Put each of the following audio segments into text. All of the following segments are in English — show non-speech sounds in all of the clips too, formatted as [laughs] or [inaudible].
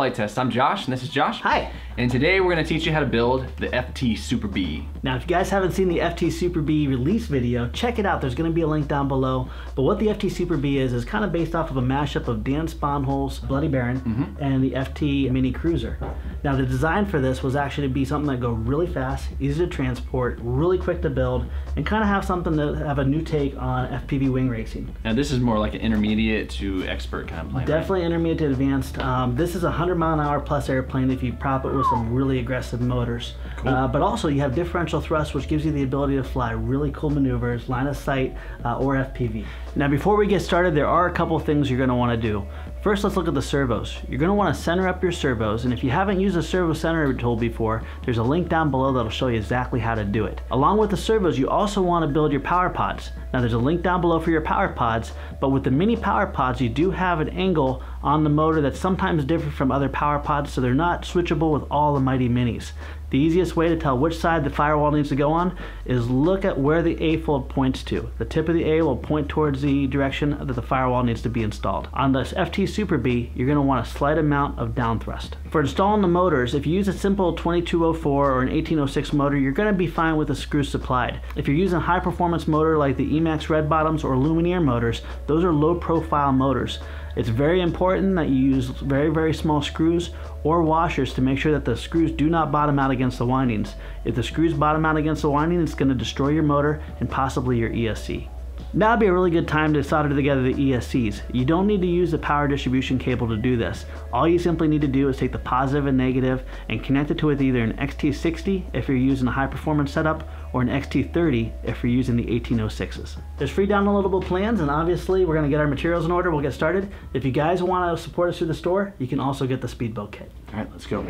Flite Test. I'm Josh, and this is Josh. Hi. And today we're going to teach you how to build the FT Super Bee. Now, if you guys haven't seen the FT Super Bee release video, check it out. There's going to be a link down below. But what the FT Super Bee is, is kind of based off of a mashup of Dan Sponholz's Bloody Baron Mm-hmm. and the FT Mini Cruiser. Now, the design for this was actually to be something that go really fast, easy to transport, really quick to build, and kind of have something to have a new take on FPV wing racing. Now this is more like an intermediate to expert kind of plane. right? Definitely intermediate to advanced. Um, this is a 100 mile an hour plus airplane if you prop it with some really aggressive motors. Uh, but also you have differential thrust, which gives you the ability to fly really cool maneuvers, line of sight, uh, or FPV. Now before we get started, there are a couple things you're going to want to do. First, let's look at the servos. You're going to want to center up your servos, and if you haven't used a servo center tool before, there's a link down below that'll show you exactly how to do it. Along with the servos, you also want to build your power pods. Now there's a link down below for your power pods, but with the mini power pods, you do have an angle on the motor that's sometimes different from other power pods, so they're not switchable with all the Mighty Minis. The easiest way to tell which side the firewall needs to go on is look at where the A-fold points to. The tip of the A will point towards the direction that the firewall needs to be installed. On this FT Super Bee, you're going to want a slight amount of down thrust. For installing the motors, if you use a simple 2204 or an 1806 motor, you're going to be fine with the screws supplied. If you're using a high performance motor like the Emax Red Bottoms or Lumenier motors, those are low profile motors. It's very important that you use very, very small screws or washers to make sure that the screws do not bottom out against the windings. If the screws bottom out against the winding, it's going to destroy your motor and possibly your ESC. Now would be a really good time to solder together the ESCs. You don't need to use the power distribution cable to do this. All you simply need to do is take the positive and negative and connect it to with either an XT60 if you're using a high performance setup or an XT30 if you're using the 1806s. There's free downloadable plans and obviously we're going to get our materials in order. We'll get started. If you guys want to support us through the store, you can also get the speed build kit. All right, let's go.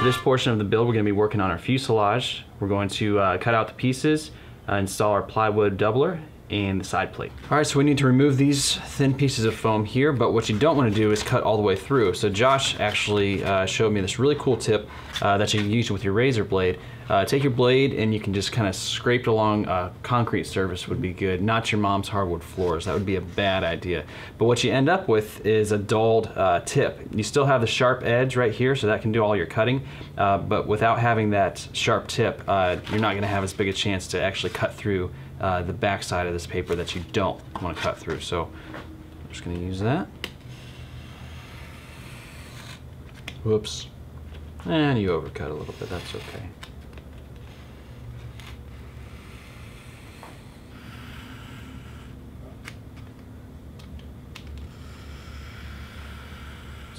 For this portion of the build, we're going to be working on our fuselage. We're going to uh, cut out the pieces, uh, install our plywood doubler, and the side plate. All right, so we need to remove these thin pieces of foam here, but what you don't want to do is cut all the way through. So Josh actually uh, showed me this really cool tip uh, that you can use with your razor blade. Uh, take your blade and you can just kind of scrape it along a concrete surface would be good, not your mom's hardwood floors. That would be a bad idea. But what you end up with is a dulled uh, tip. You still have the sharp edge right here, so that can do all your cutting, uh, but without having that sharp tip, uh, you're not gonna have as big a chance to actually cut through uh, the back side of this paper that you don't want to cut through. So I'm just going to use that. Whoops. And you overcut a little bit, that's okay.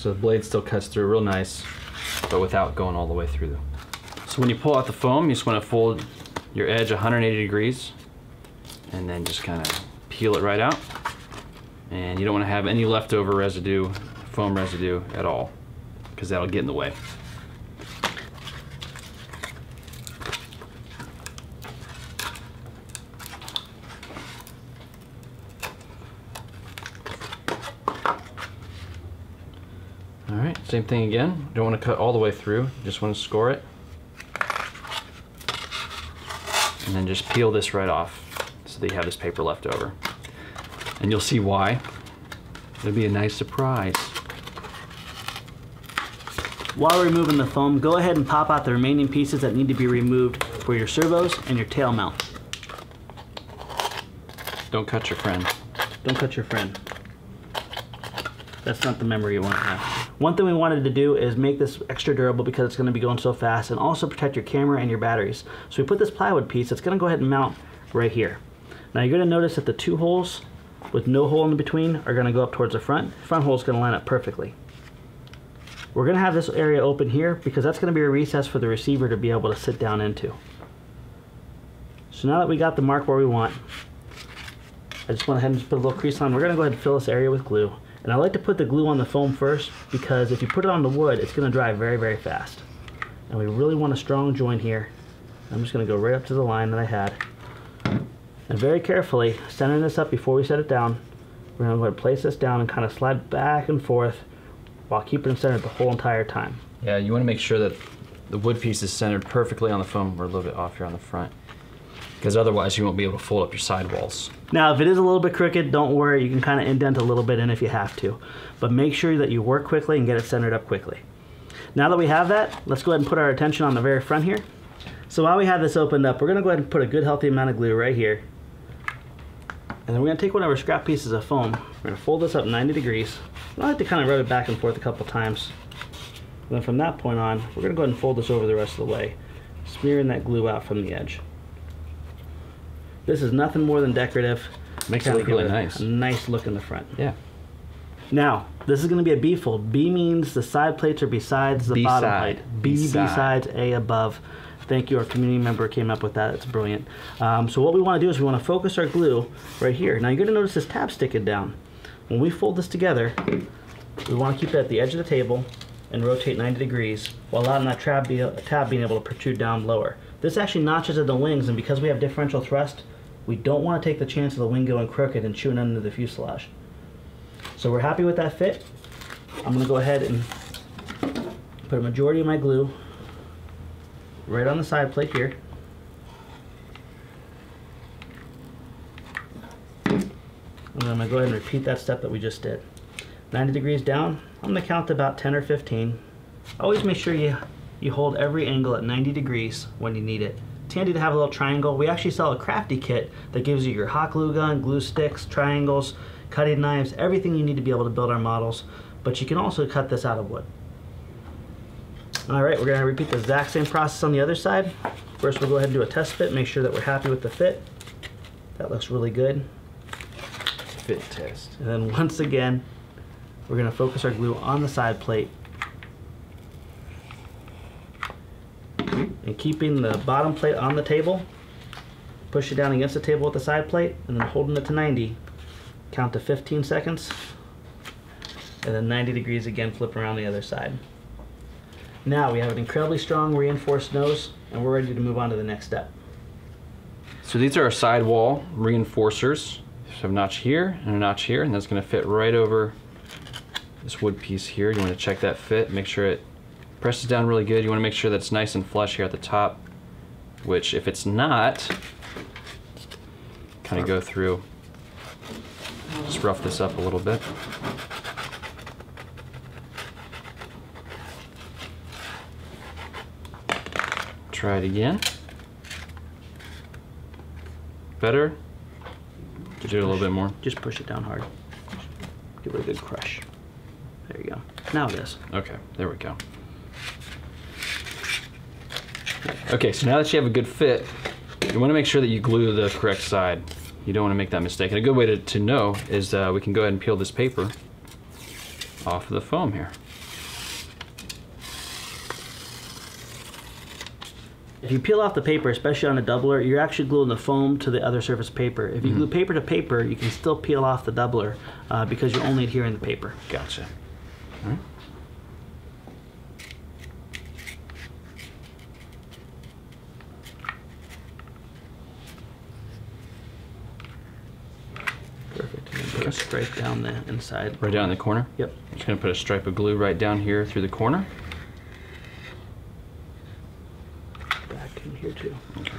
So the blade still cuts through real nice, but without going all the way through. So when you pull out the foam, you just want to fold your edge 180 degrees and then just kind of peel it right out. And you don't want to have any leftover residue, foam residue at all, because that'll get in the way. All right, same thing again. Don't want to cut all the way through, just want to score it. And then just peel this right off so that you have this paper left over. And you'll see why. It'll be a nice surprise. While removing the foam, go ahead and pop out the remaining pieces that need to be removed for your servos and your tail mount. Don't cut your friend. Don't cut your friend. That's not the memory you want to have. One thing we wanted to do is make this extra durable because it's going to be going so fast and also protect your camera and your batteries. So we put this plywood piece that's going to go ahead and mount right here. Now you're going to notice that the two holes with no hole in between are going to go up towards the front. The front hole is going to line up perfectly. We're going to have this area open here because that's going to be a recess for the receiver to be able to sit down into. So now that we got the mark where we want, I just went ahead and put a little crease on. We're going to go ahead and fill this area with glue. And I like to put the glue on the foam first because if you put it on the wood, it's going to dry very, very fast. And we really want a strong joint here. I'm just going to go right up to the line that I had. And very carefully, centering this up before we set it down, we're going to go ahead and place this down and kind of slide back and forth while keeping it centered the whole entire time. Yeah, you want to make sure that the wood piece is centered perfectly on the foam. We're a little bit off here on the front. Because otherwise you won't be able to fold up your sidewalls. Now, if it is a little bit crooked, don't worry. You can kind of indent a little bit in if you have to. But make sure that you work quickly and get it centered up quickly. Now that we have that, let's go ahead and put our attention on the very front here. So while we have this opened up, we're going to go ahead and put a good healthy amount of glue right here. And then we're going to take one of our scrap pieces of foam. We're going to fold this up 90 degrees. I like to kind of rub it back and forth a couple times. And then from that point on, we're going to go ahead and fold this over the rest of the way, smearing that glue out from the edge. This is nothing more than decorative. Makes it look really nice. Nice look in the front. Yeah. Now, this is going to be a B fold. B means the side plates are besides the bottom B-side. plate. B B-side. besides, A above. Thank you. Our community member came up with that. It's brilliant. Um, so what we want to do is we want to focus our glue right here. Now you're going to notice this tab sticking down. When we fold this together, we want to keep it at the edge of the table and rotate 90 degrees while allowing that tab, be, tab being able to protrude down lower. This actually notches at the wings, and because we have differential thrust, we don't want to take the chance of the wing going crooked and chewing under the fuselage. So we're happy with that fit. I'm gonna go ahead and put a majority of my glue right on the side plate here. And I'm gonna go ahead and repeat that step that we just did. 90 degrees down, I'm gonna count to about 10 or 15. Always make sure you, you hold every angle at 90 degrees when you need it. It's handy to have a little triangle. We actually sell a crafty kit that gives you your hot glue gun, glue sticks, triangles, cutting knives, everything you need to be able to build our models. But you can also cut this out of wood. All right, we're gonna repeat the exact same process on the other side. First, we'll go ahead and do a test fit, make sure that we're happy with the fit. That looks really good. Fit test. And then once again, we're gonna focus our glue on the side plate. And keeping the bottom plate on the table, push it down against the table with the side plate, and then holding it to 90. Count to 15 seconds. And then 90 degrees again, flip around the other side. Now we have an incredibly strong reinforced nose, and we're ready to move on to the next step. So these are our sidewall reinforcers. So a notch here and a notch here, and that's gonna fit right over this wood piece here. You wanna check that fit, make sure it presses down really good. You wanna make sure that it's nice and flush here at the top, which if it's not, kind of go through, just rough this up a little bit. Try it again. Better? To do it a little bit more. Just push it down hard. Give it a good crush. There you go. Now it is. Okay, there we go. Okay, so now that you have a good fit, you want to make sure that you glue the correct side. You don't want to make that mistake. And a good way to, to know is uh, we can go ahead and peel this paper off of the foam here. If you peel off the paper, especially on a doubler, you're actually gluing the foam to the other surface paper. If you glue paper to paper, you can still peel off the doubler uh, because you're only adhering the paper. Gotcha. All right. Perfect. And then put a stripe down the inside. Right down in the corner. Yep. I'm just going to put a stripe of glue right down here through the corner. Back in here too. Okay.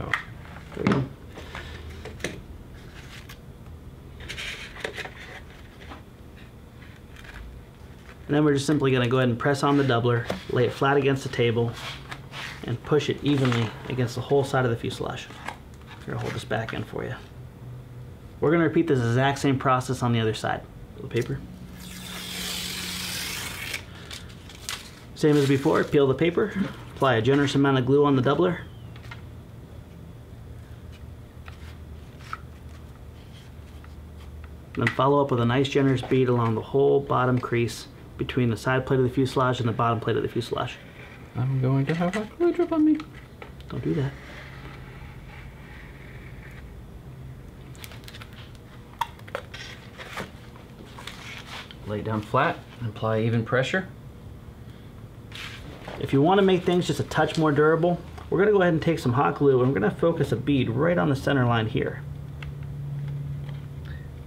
Oh, There we go. And then we're just simply going to go ahead and press on the doubler, lay it flat against the table, and push it evenly against the whole side of the fuselage. Here, I'll hold this back in for you. We're going to repeat this exact same process on the other side. The paper. Same as before, peel the paper, apply a generous amount of glue on the doubler, Then follow up with a nice generous bead along the whole bottom crease between the side plate of the fuselage and the bottom plate of the fuselage. I'm going to have a glue drip on me. Don't do that. Lay down flat and apply even pressure. If you want to make things just a touch more durable, we're going to go ahead and take some hot glue and we're going to focus a bead right on the center line here.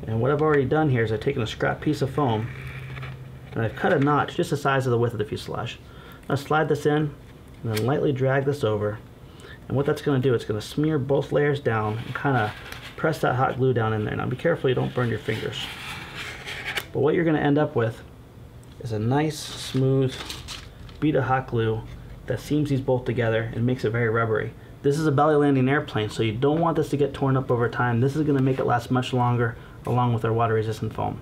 And what I've already done here is I've taken a scrap piece of foam and I've cut a notch just the size of the width of the fuselage. Now slide this in and then lightly drag this over. And what that's going to do, it's going to smear both layers down and kind of press that hot glue down in there. Now be careful you don't burn your fingers. But what you're going to end up with is a nice, smooth bead of hot glue that seams these both together and makes it very rubbery. This is a belly landing airplane, so you don't want this to get torn up over time. This is going to make it last much longer along with our water resistant foam.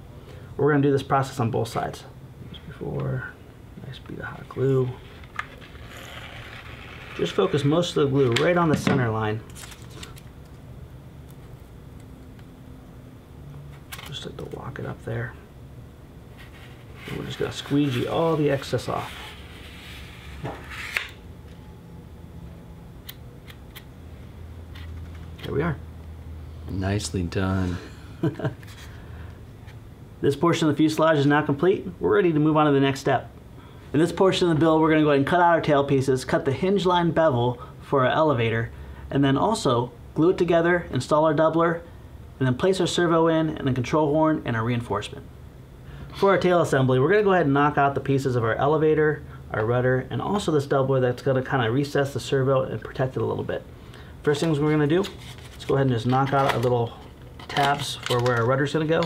We're going to do this process on both sides. Just before, nice bead of hot glue. Just focus most of the glue right on the center line. Just like to lock it up there. And we're just going to squeegee all the excess off. There we are. Nicely done. [laughs] This portion of the fuselage is now complete. We're ready to move on to the next step. In this portion of the build, we're going to go ahead and cut out our tail pieces, cut the hinge line bevel for our elevator, and then also glue it together, install our doubler, and then place our servo in, and the control horn, and our reinforcement. For our tail assembly, we're going to go ahead and knock out the pieces of our elevator, our rudder, and also this doubler that's going to kind of recess the servo and protect it a little bit. First things we're going to do, let's go ahead and just knock out our little tabs for where our rudder's going to go.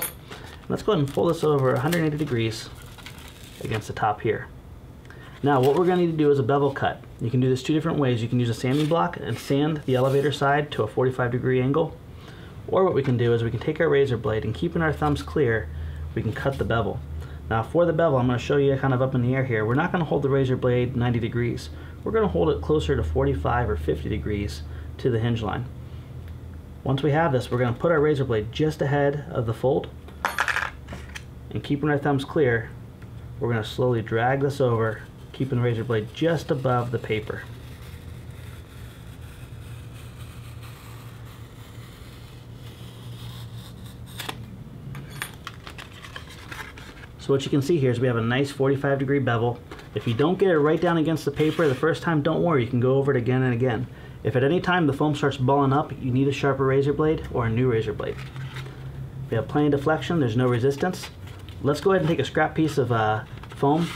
Let's go ahead and fold this over 180 degrees against the top here. Now what we're going to need to do is a bevel cut. You can do this two different ways. You can use a sanding block and sand the elevator side to a 45 degree angle. Or what we can do is we can take our razor blade and keeping our thumbs clear, we can cut the bevel. Now for the bevel, I'm going to show you kind of up in the air here. We're not going to hold the razor blade 90 degrees. We're going to hold it closer to 45 or 50 degrees to the hinge line. Once we have this, we're going to put our razor blade just ahead of the fold and keeping our thumbs clear, we're going to slowly drag this over, keeping the razor blade just above the paper. So what you can see here is we have a nice 45 degree bevel. If you don't get it right down against the paper the first time, don't worry, you can go over it again and again. If at any time the foam starts balling up, you need a sharper razor blade or a new razor blade. You have plenty of deflection, there's no resistance, Let's go ahead and take a scrap piece of uh, foam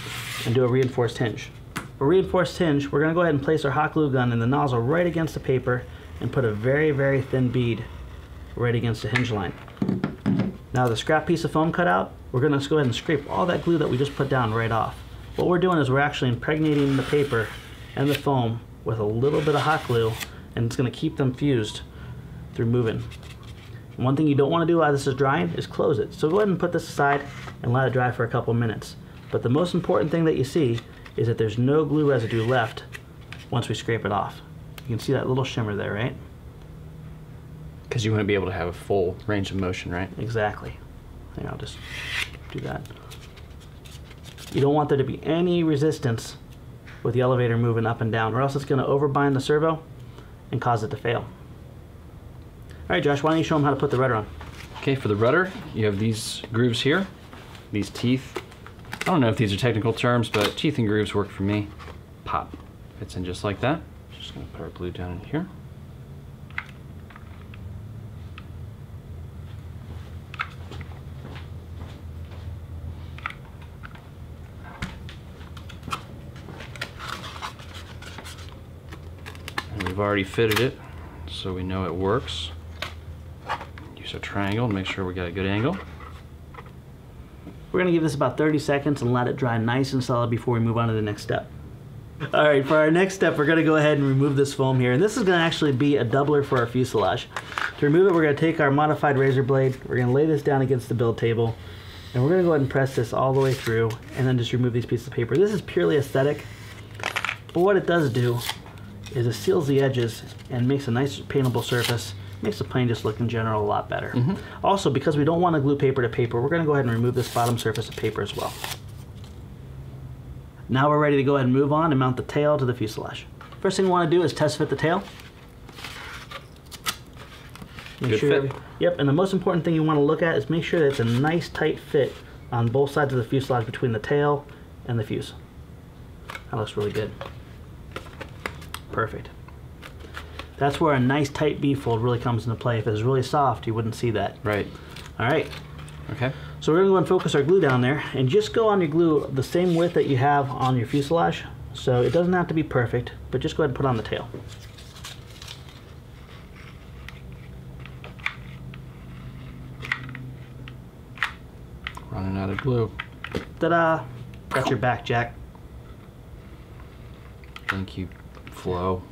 and do a reinforced hinge. For reinforced hinge, we're going to go ahead and place our hot glue gun in the nozzle right against the paper and put a very, very thin bead right against the hinge line. Now the scrap piece of foam cut out, we're going to go ahead and scrape all that glue that we just put down right off. What we're doing is we're actually impregnating the paper and the foam with a little bit of hot glue and it's going to keep them fused through moving. One thing you don't want to do while this is drying is close it. So go ahead and put this aside and let it dry for a couple minutes. But the most important thing that you see is that there's no glue residue left once we scrape it off. You can see that little shimmer there, right? Because you want to be able to have a full range of motion, right? Exactly. Here, I'll just do that. You don't want there to be any resistance with the elevator moving up and down or else it's going to overbind the servo and cause it to fail. All right, Josh, why don't you show them how to put the rudder on? Okay, for the rudder, you have these grooves here, these teeth. I don't know if these are technical terms, but teeth and grooves work for me. Pop. Fits in just like that. Just gonna put our glue down in here. Already fitted it, so we know it works Use a triangle to make sure we got a good angle. We're gonna give this about 30 seconds and let it dry nice and solid before we move on to the next step. All right, for our next step, we're gonna go ahead and remove this foam here. And this is gonna actually be a doubler for our fuselage. To remove it, we're gonna take our modified razor blade, we're gonna lay this down against the build table, and we're gonna go ahead and press this all the way through, and then just remove these pieces of paper. This is purely aesthetic, but what it does do is it seals the edges and makes a nice paintable surface makes the plane just look in general a lot better. Mm -hmm. Also, because we don't want to glue paper to paper, we're going to go ahead and remove this bottom surface of paper as well. Now we're ready to go ahead and move on and mount the tail to the fuselage. First thing we want to do is test fit the tail. Make Good sure, fit. Yep, and the most important thing you want to look at is make sure that it's a nice tight fit on both sides of the fuselage between the tail and the fuse. That looks really good. Perfect. That's where a nice tight B-fold really comes into play. If it was really soft, you wouldn't see that. Right. All right. Okay. So we're going to go and focus our glue down there, and just go on your glue the same width that you have on your fuselage So it doesn't have to be perfect, but just go ahead and put on the tail. Running out of glue. Ta-da! Got your back, Jack. Thank you, Flo.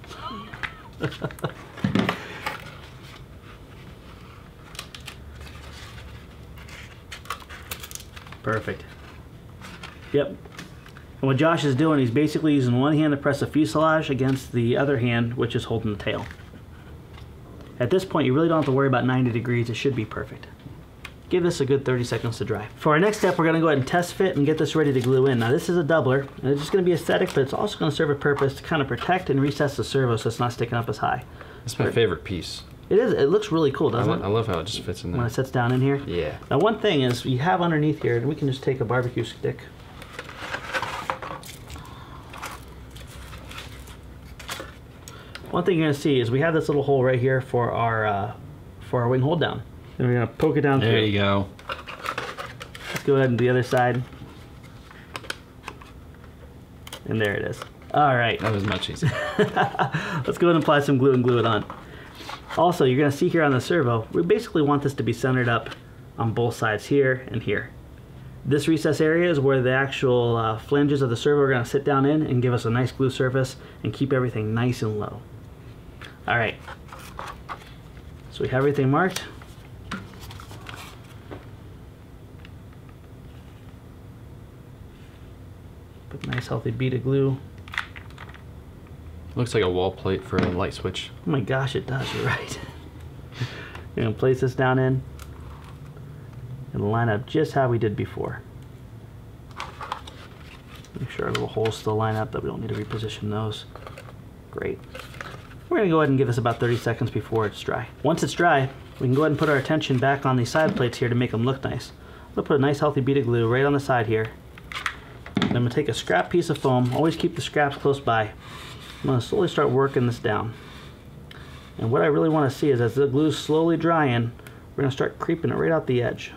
Perfect. Yep. And what Josh is doing, he's basically using one hand to press the fuselage against the other hand, which is holding the tail. At this point, you really don't have to worry about 90 degrees. It should be perfect. Give this a good 30 seconds to dry. For our next step, we're going to go ahead and test fit and get this ready to glue in. Now, this is a doubler, and it's just going to be aesthetic, but it's also going to serve a purpose to kind of protect and recess the servo so it's not sticking up as high. That's my favorite piece. It is. It looks really cool, doesn't lo- it? I love how it just fits in there. when it sets down in here. Yeah. Now, one thing is you have underneath here, and we can just take a barbecue stick. One thing you're gonna see is we have this little hole right here for our uh, for our wing hold down, and we're gonna poke it down There through. you go. Let's go ahead and do the other side, and there it is. All right. That was much easier. [laughs] Let's go ahead and apply some glue and glue it on. Also, you're going to see here on the servo, we basically want this to be centered up on both sides here and here. This recess area is where the actual uh, flanges of the servo are going to sit down in and give us a nice glue surface and keep everything nice and low. All right. So we have everything marked. Nice healthy bead of glue Looks like a wall plate for a light switch. Oh my gosh, it does. You're right. [laughs] You're gonna place this down in and line up just how we did before. Make sure our little holes still line up, that we don't need to reposition those. Great. We're gonna go ahead and give this about 30 seconds before it's dry. Once it's dry, we can go ahead and put our attention back on these side plates here to make them look nice. I'm gonna put a nice healthy bead of glue right on the side here. And I'm gonna take a scrap piece of foam. Always keep the scraps close by. I'm going to slowly start working this down. And what I really want to see is as the glue's slowly drying, we're going to start creeping it right out the edge.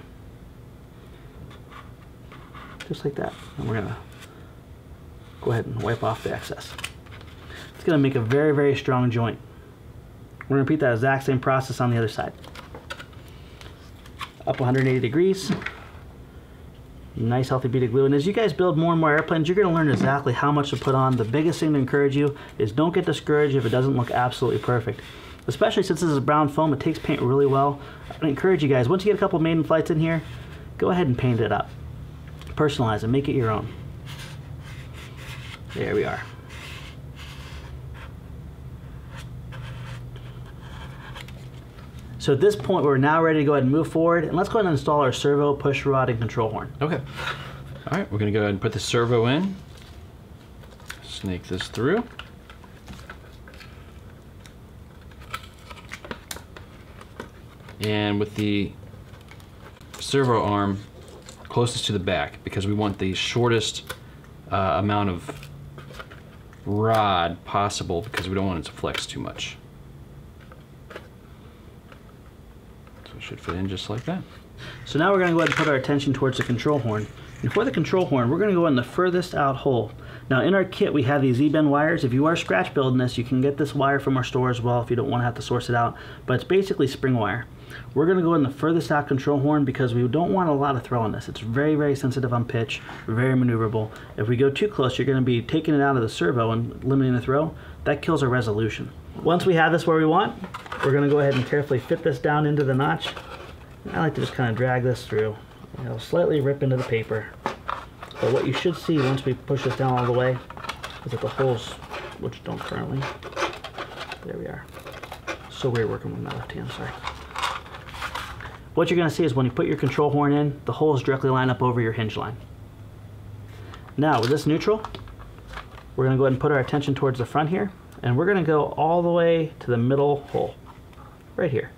Just like that. And we're going to go ahead and wipe off the excess. It's going to make a very, very strong joint. We're going to repeat that exact same process on the other side. Up 180 degrees. Nice healthy bead of glue. And as you guys build more and more airplanes, you're going to learn exactly how much to put on. The biggest thing to encourage you is don't get discouraged if it doesn't look absolutely perfect. Especially since this is brown foam, it takes paint really well. I encourage you guys, once you get a couple maiden flights in here, go ahead and paint it up. Personalize it, make it your own. There we are. So at this point, we're now ready to go ahead and move forward. And let's go ahead and install our servo, push rod, and control horn. Okay. All right, we're gonna go ahead and put the servo in. Snake this through. And with the servo arm closest to the back, because we want the shortest uh, amount of rod possible, because we don't want it to flex too much. So it should fit in just like that. So now we're going to go ahead and put our attention towards the control horn. And for the control horn, we're going to go in the furthest out hole. Now in our kit, we have these Z-bend wires. If you are scratch building this, you can get this wire from our store as well if you don't want to have to source it out. But it's basically spring wire. We're going to go in the furthest out control horn because we don't want a lot of throw on this. It's very, very sensitive on pitch, very maneuverable. If we go too close, you're going to be taking it out of the servo and limiting the throw. That kills our resolution. Once we have this where we want, we're going to go ahead and carefully fit this down into the notch. I like to just kind of drag this through. It'll slightly rip into the paper. But what you should see once we push this down all the way is that the holes, which don't currently, there we are. So weird working with my left hand, sorry. What you're going to see is when you put your control horn in, the holes directly line up over your hinge line. Now with this neutral, we're going to go ahead and put our attention towards the front here, and we're going to go all the way to the middle hole, right here.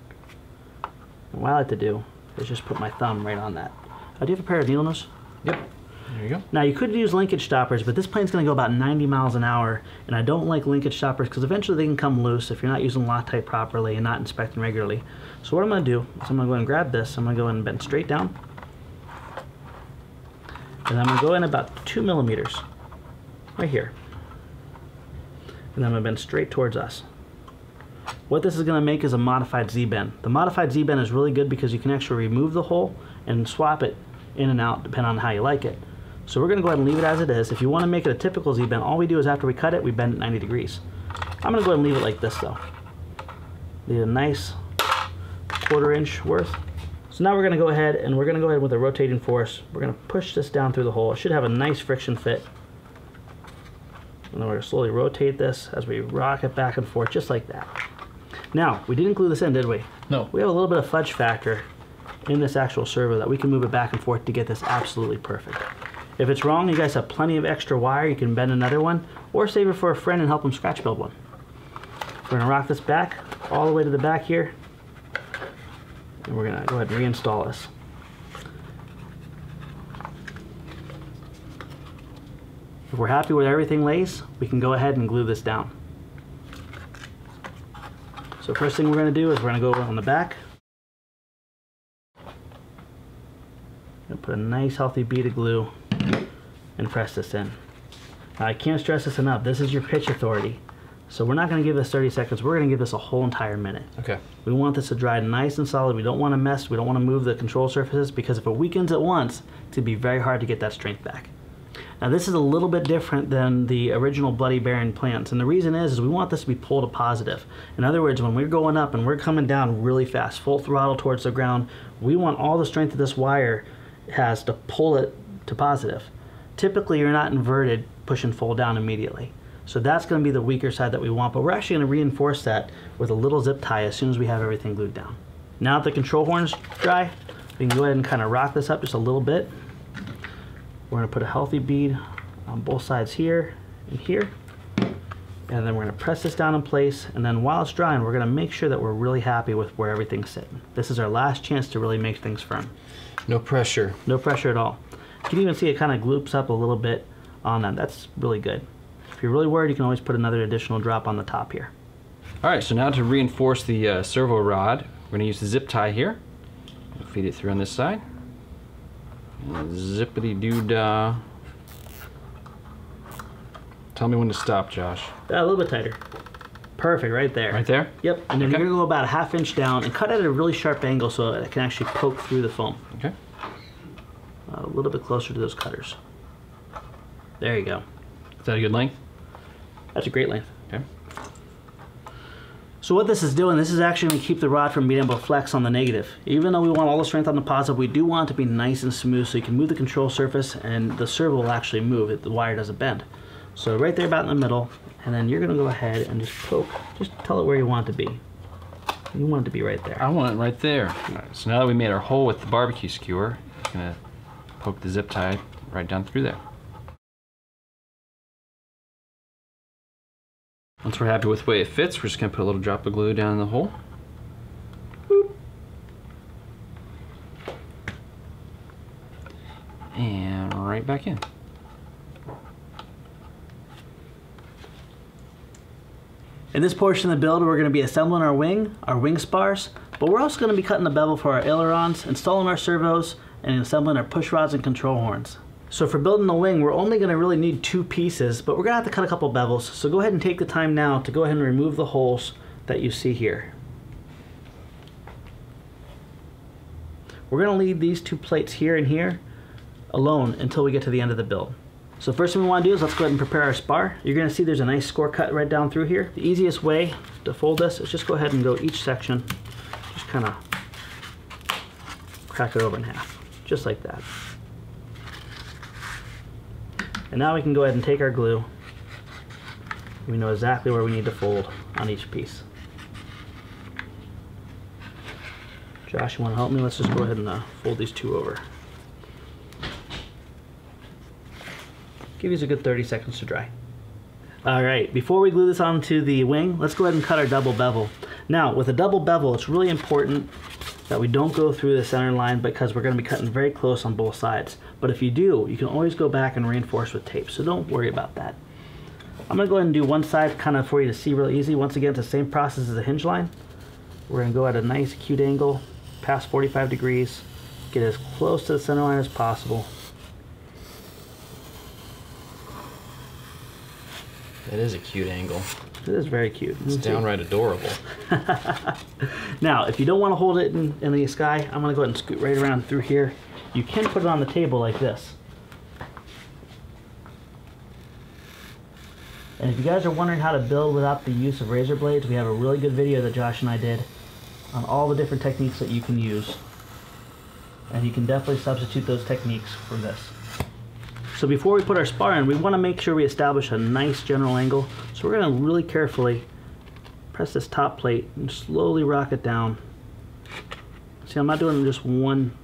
And what I like to do is just put my thumb right on that. Uh, do you have a pair of needle nose? Yep. There you go. Now you could use linkage stoppers, but this plane's going to go about 90 miles an hour, and I don't like linkage stoppers because eventually they can come loose if you're not using Loctite properly and not inspecting regularly. So what I'm going to do is I'm going to go and grab this. I'm going to go and bend straight down, and I'm going to go in about two millimeters, right here. And then I'm gonna bend straight towards us. What this is gonna make is a modified Z-bend. The modified Z-bend is really good because you can actually remove the hole and swap it in and out depending on how you like it. So we're gonna go ahead and leave it as it is. If you wanna make it a typical Z-bend, all we do is after we cut it, we bend it 90 degrees. I'm gonna go ahead and leave it like this though. Leave a nice quarter inch worth. So now we're gonna go ahead and we're gonna go ahead with a rotating force. We're gonna push this down through the hole. It should have a nice friction fit. And then we're gonna slowly rotate this as we rock it back and forth, just like that. Now, we didn't glue this in, did we? No. We have a little bit of fudge factor in this actual servo that we can move it back and forth to get this absolutely perfect. If it's wrong, you guys have plenty of extra wire. You can bend another one or save it for a friend and help them scratch build one. We're gonna rock this back all the way to the back here. And we're gonna go ahead and reinstall this. If we're happy with everything lays, we can go ahead and glue this down. So first thing we're gonna do is we're gonna go on the back. Gonna put a nice healthy bead of glue and press this in. Now, I can't stress this enough. This is your pitch authority. So we're not going to give this 30 seconds. We're going to give this a whole entire minute. Okay. We want this to dry nice and solid. We don't want to mess. We don't want to move the control surfaces because if it weakens at once, it's going to be very hard to get that strength back. Now this is a little bit different than the original Bloody Baron plants, and the reason is, is we want this to be pulled to positive. In other words, when we're going up and we're coming down really fast, full throttle towards the ground, we want all the strength that this wire has to pull it to positive. Typically, you're not inverted pushing full down immediately. So that's going to be the weaker side that we want, but we're actually going to reinforce that with a little zip tie as soon as we have everything glued down. Now that the control horn's dry, we can go ahead and kind of rock this up just a little bit. We're going to put a healthy bead on both sides here and here. And then we're going to press this down in place, and then while it's drying, we're going to make sure that we're really happy with where everything's sitting. This is our last chance to really make things firm. No pressure. No pressure at all. You can even see it kind of gloops up a little bit on that. That's really good. If you're really worried, you can always put another additional drop on the top here. All right, so now to reinforce the uh, servo rod, we're going to use the zip tie here. Feed it through on this side. Zippity doo dah. Tell me when to stop, Josh. Uh, a little bit tighter. Perfect, right there. Right there? Yep, and then Okay. you're gonna go about a half inch down and cut at a really sharp angle so it can actually poke through the foam. Okay. A little bit closer to those cutters. There you go. Is that a good length? That's a great length. So what this is doing, this is actually going to keep the rod from being able to flex on the negative. Even though we want all the strength on the positive, we do want it to be nice and smooth so you can move the control surface and the servo will actually move if the wire doesn't bend. So right there about in the middle, and then you're going to go ahead and just poke, just tell it where you want it to be. You want it to be right there. I want it right there. So now that we made our hole with the barbecue skewer, I'm going to poke the zip tie right down through there. Once we're happy with the way it fits, we're just to put a little drop of glue down in the hole. Boop. And right back in. In this portion of the build, we're going to be assembling our wing, our wing spars, but we're also going to be cutting the bevel for our ailerons, installing our servos, and assembling our push rods and control horns. So for building the wing, we're only going to really need two pieces, but we're going to have to cut a couple bevels. So go ahead and take the time now to go ahead and remove the holes that you see here. We're going to leave these two plates here and here alone until we get to the end of the build. So first thing we want to do is let's go ahead and prepare our spar. You're going to see there's a nice score cut right down through here. The easiest way to fold this is just go ahead and go each section, just kind of crack it over in half, just like that. And now we can go ahead and take our glue. We know exactly where we need to fold on each piece. Josh, you want to help me? Let's just go ahead and uh, fold these two over. Give these a good 30 seconds to dry. All right, before we glue this onto the wing, let's go ahead and cut our double bevel. Now, with a double bevel, it's really important that we don't go through the center line because we're going to be cutting very close on both sides. But if you do, you can always go back and reinforce with tape, so don't worry about that. I'm going to go ahead and do one side kind of for you to see real easy. Once again, it's the same process as the hinge line. We're going to go at a nice acute angle, past 45 degrees, get as close to the center line as possible. It is a cute angle. It is very cute. It's downright adorable. [laughs] Now, if you don't want to hold it in, in the sky, I'm going to go ahead and scoot right around through here. You can put it on the table like this. And if you guys are wondering how to build without the use of razor blades, we have a really good video that Josh and I did on all the different techniques that you can use. And you can definitely substitute those techniques for this. So before we put our spar in, we want to make sure we establish a nice general angle. So we're going to really carefully press this top plate and slowly rock it down. See, I'm not doing just one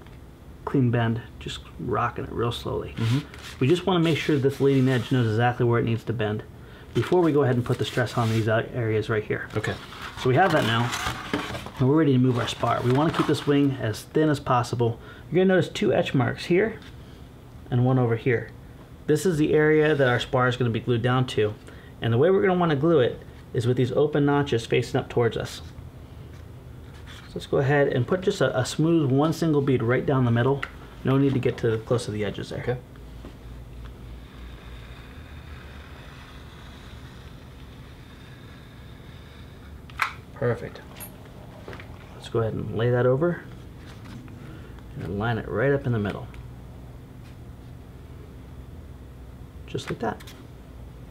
clean bend, just rocking it real slowly. Mm-hmm. We just want to make sure this leading edge knows exactly where it needs to bend before we go ahead and put the stress on these out- areas right here. Okay. So we have that now, and we're ready to move our spar. We want to keep this wing as thin as possible. You're going to notice two etch marks here and one over here. This is the area that our spar is going to be glued down to. And the way we're going to want to glue it is with these open notches facing up towards us. So let's go ahead and put just a, a smooth one single bead right down the middle. No need to get to close to the edges there. Okay. Perfect. Let's go ahead and lay that over and line it right up in the middle. Just like that.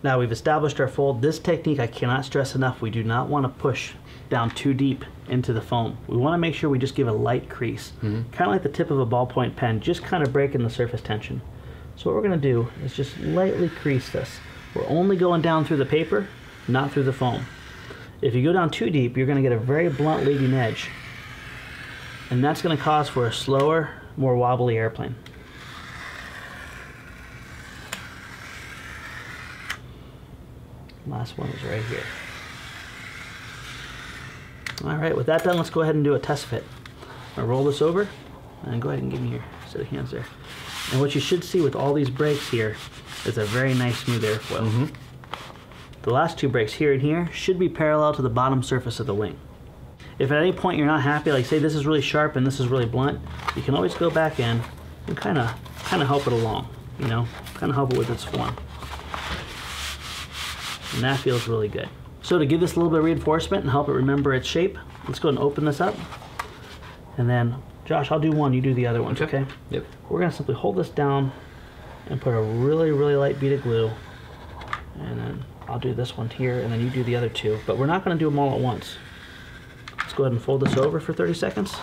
Now we've established our fold. This technique I cannot stress enough. We do not want to push down too deep into the foam. We want to make sure we just give a light crease, mm-hmm. kind of like the tip of a ballpoint pen, just kind of breaking the surface tension. So what we're going to do is just lightly crease this. We're only going down through the paper, not through the foam. If you go down too deep, you're going to get a very blunt leading edge. And that's going to cause for a slower, more wobbly airplane. Last one is right here. All right, with that done, let's go ahead and do a test fit. I'll roll this over and go ahead and give me your set of hands there. And what you should see with all these brakes here is a very nice smooth airfoil. Mm-hmm. The last two brakes here and here should be parallel to the bottom surface of the wing. If at any point you're not happy, like say this is really sharp and this is really blunt, you can always go back in and kind of kind of help it along, you know, kind of help it with its form. And that feels really good. So to give this a little bit of reinforcement and help it remember its shape, let's go ahead and open this up. And then, Josh, I'll do one, you do the other ones, okay? Yep. We're gonna simply hold this down and put a really, really light bead of glue. And then I'll do this one here, and then you do the other two. But we're not gonna do them all at once. Let's go ahead and fold this over for 30 seconds.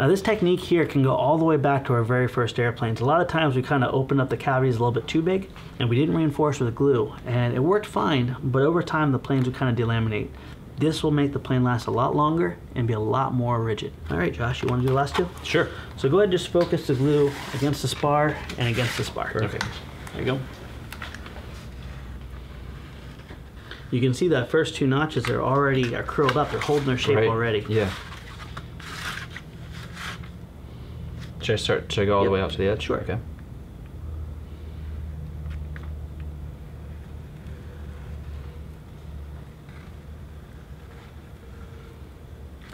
Now this technique here can go all the way back to our very first airplanes. A lot of times we kind of opened up the cavities a little bit too big and we didn't reinforce with glue and it worked fine, but over time the planes would kind of delaminate. This will make the plane last a lot longer and be a lot more rigid. All right, Josh, you want to do the last two? Sure. So go ahead and just focus the glue against the spar and against the spar. Perfect. There you go. You can see that first two notches are already are curled up. They're holding their shape Right. already. Yeah. Should I start? Should I go all the way out to the edge? Sure. Okay.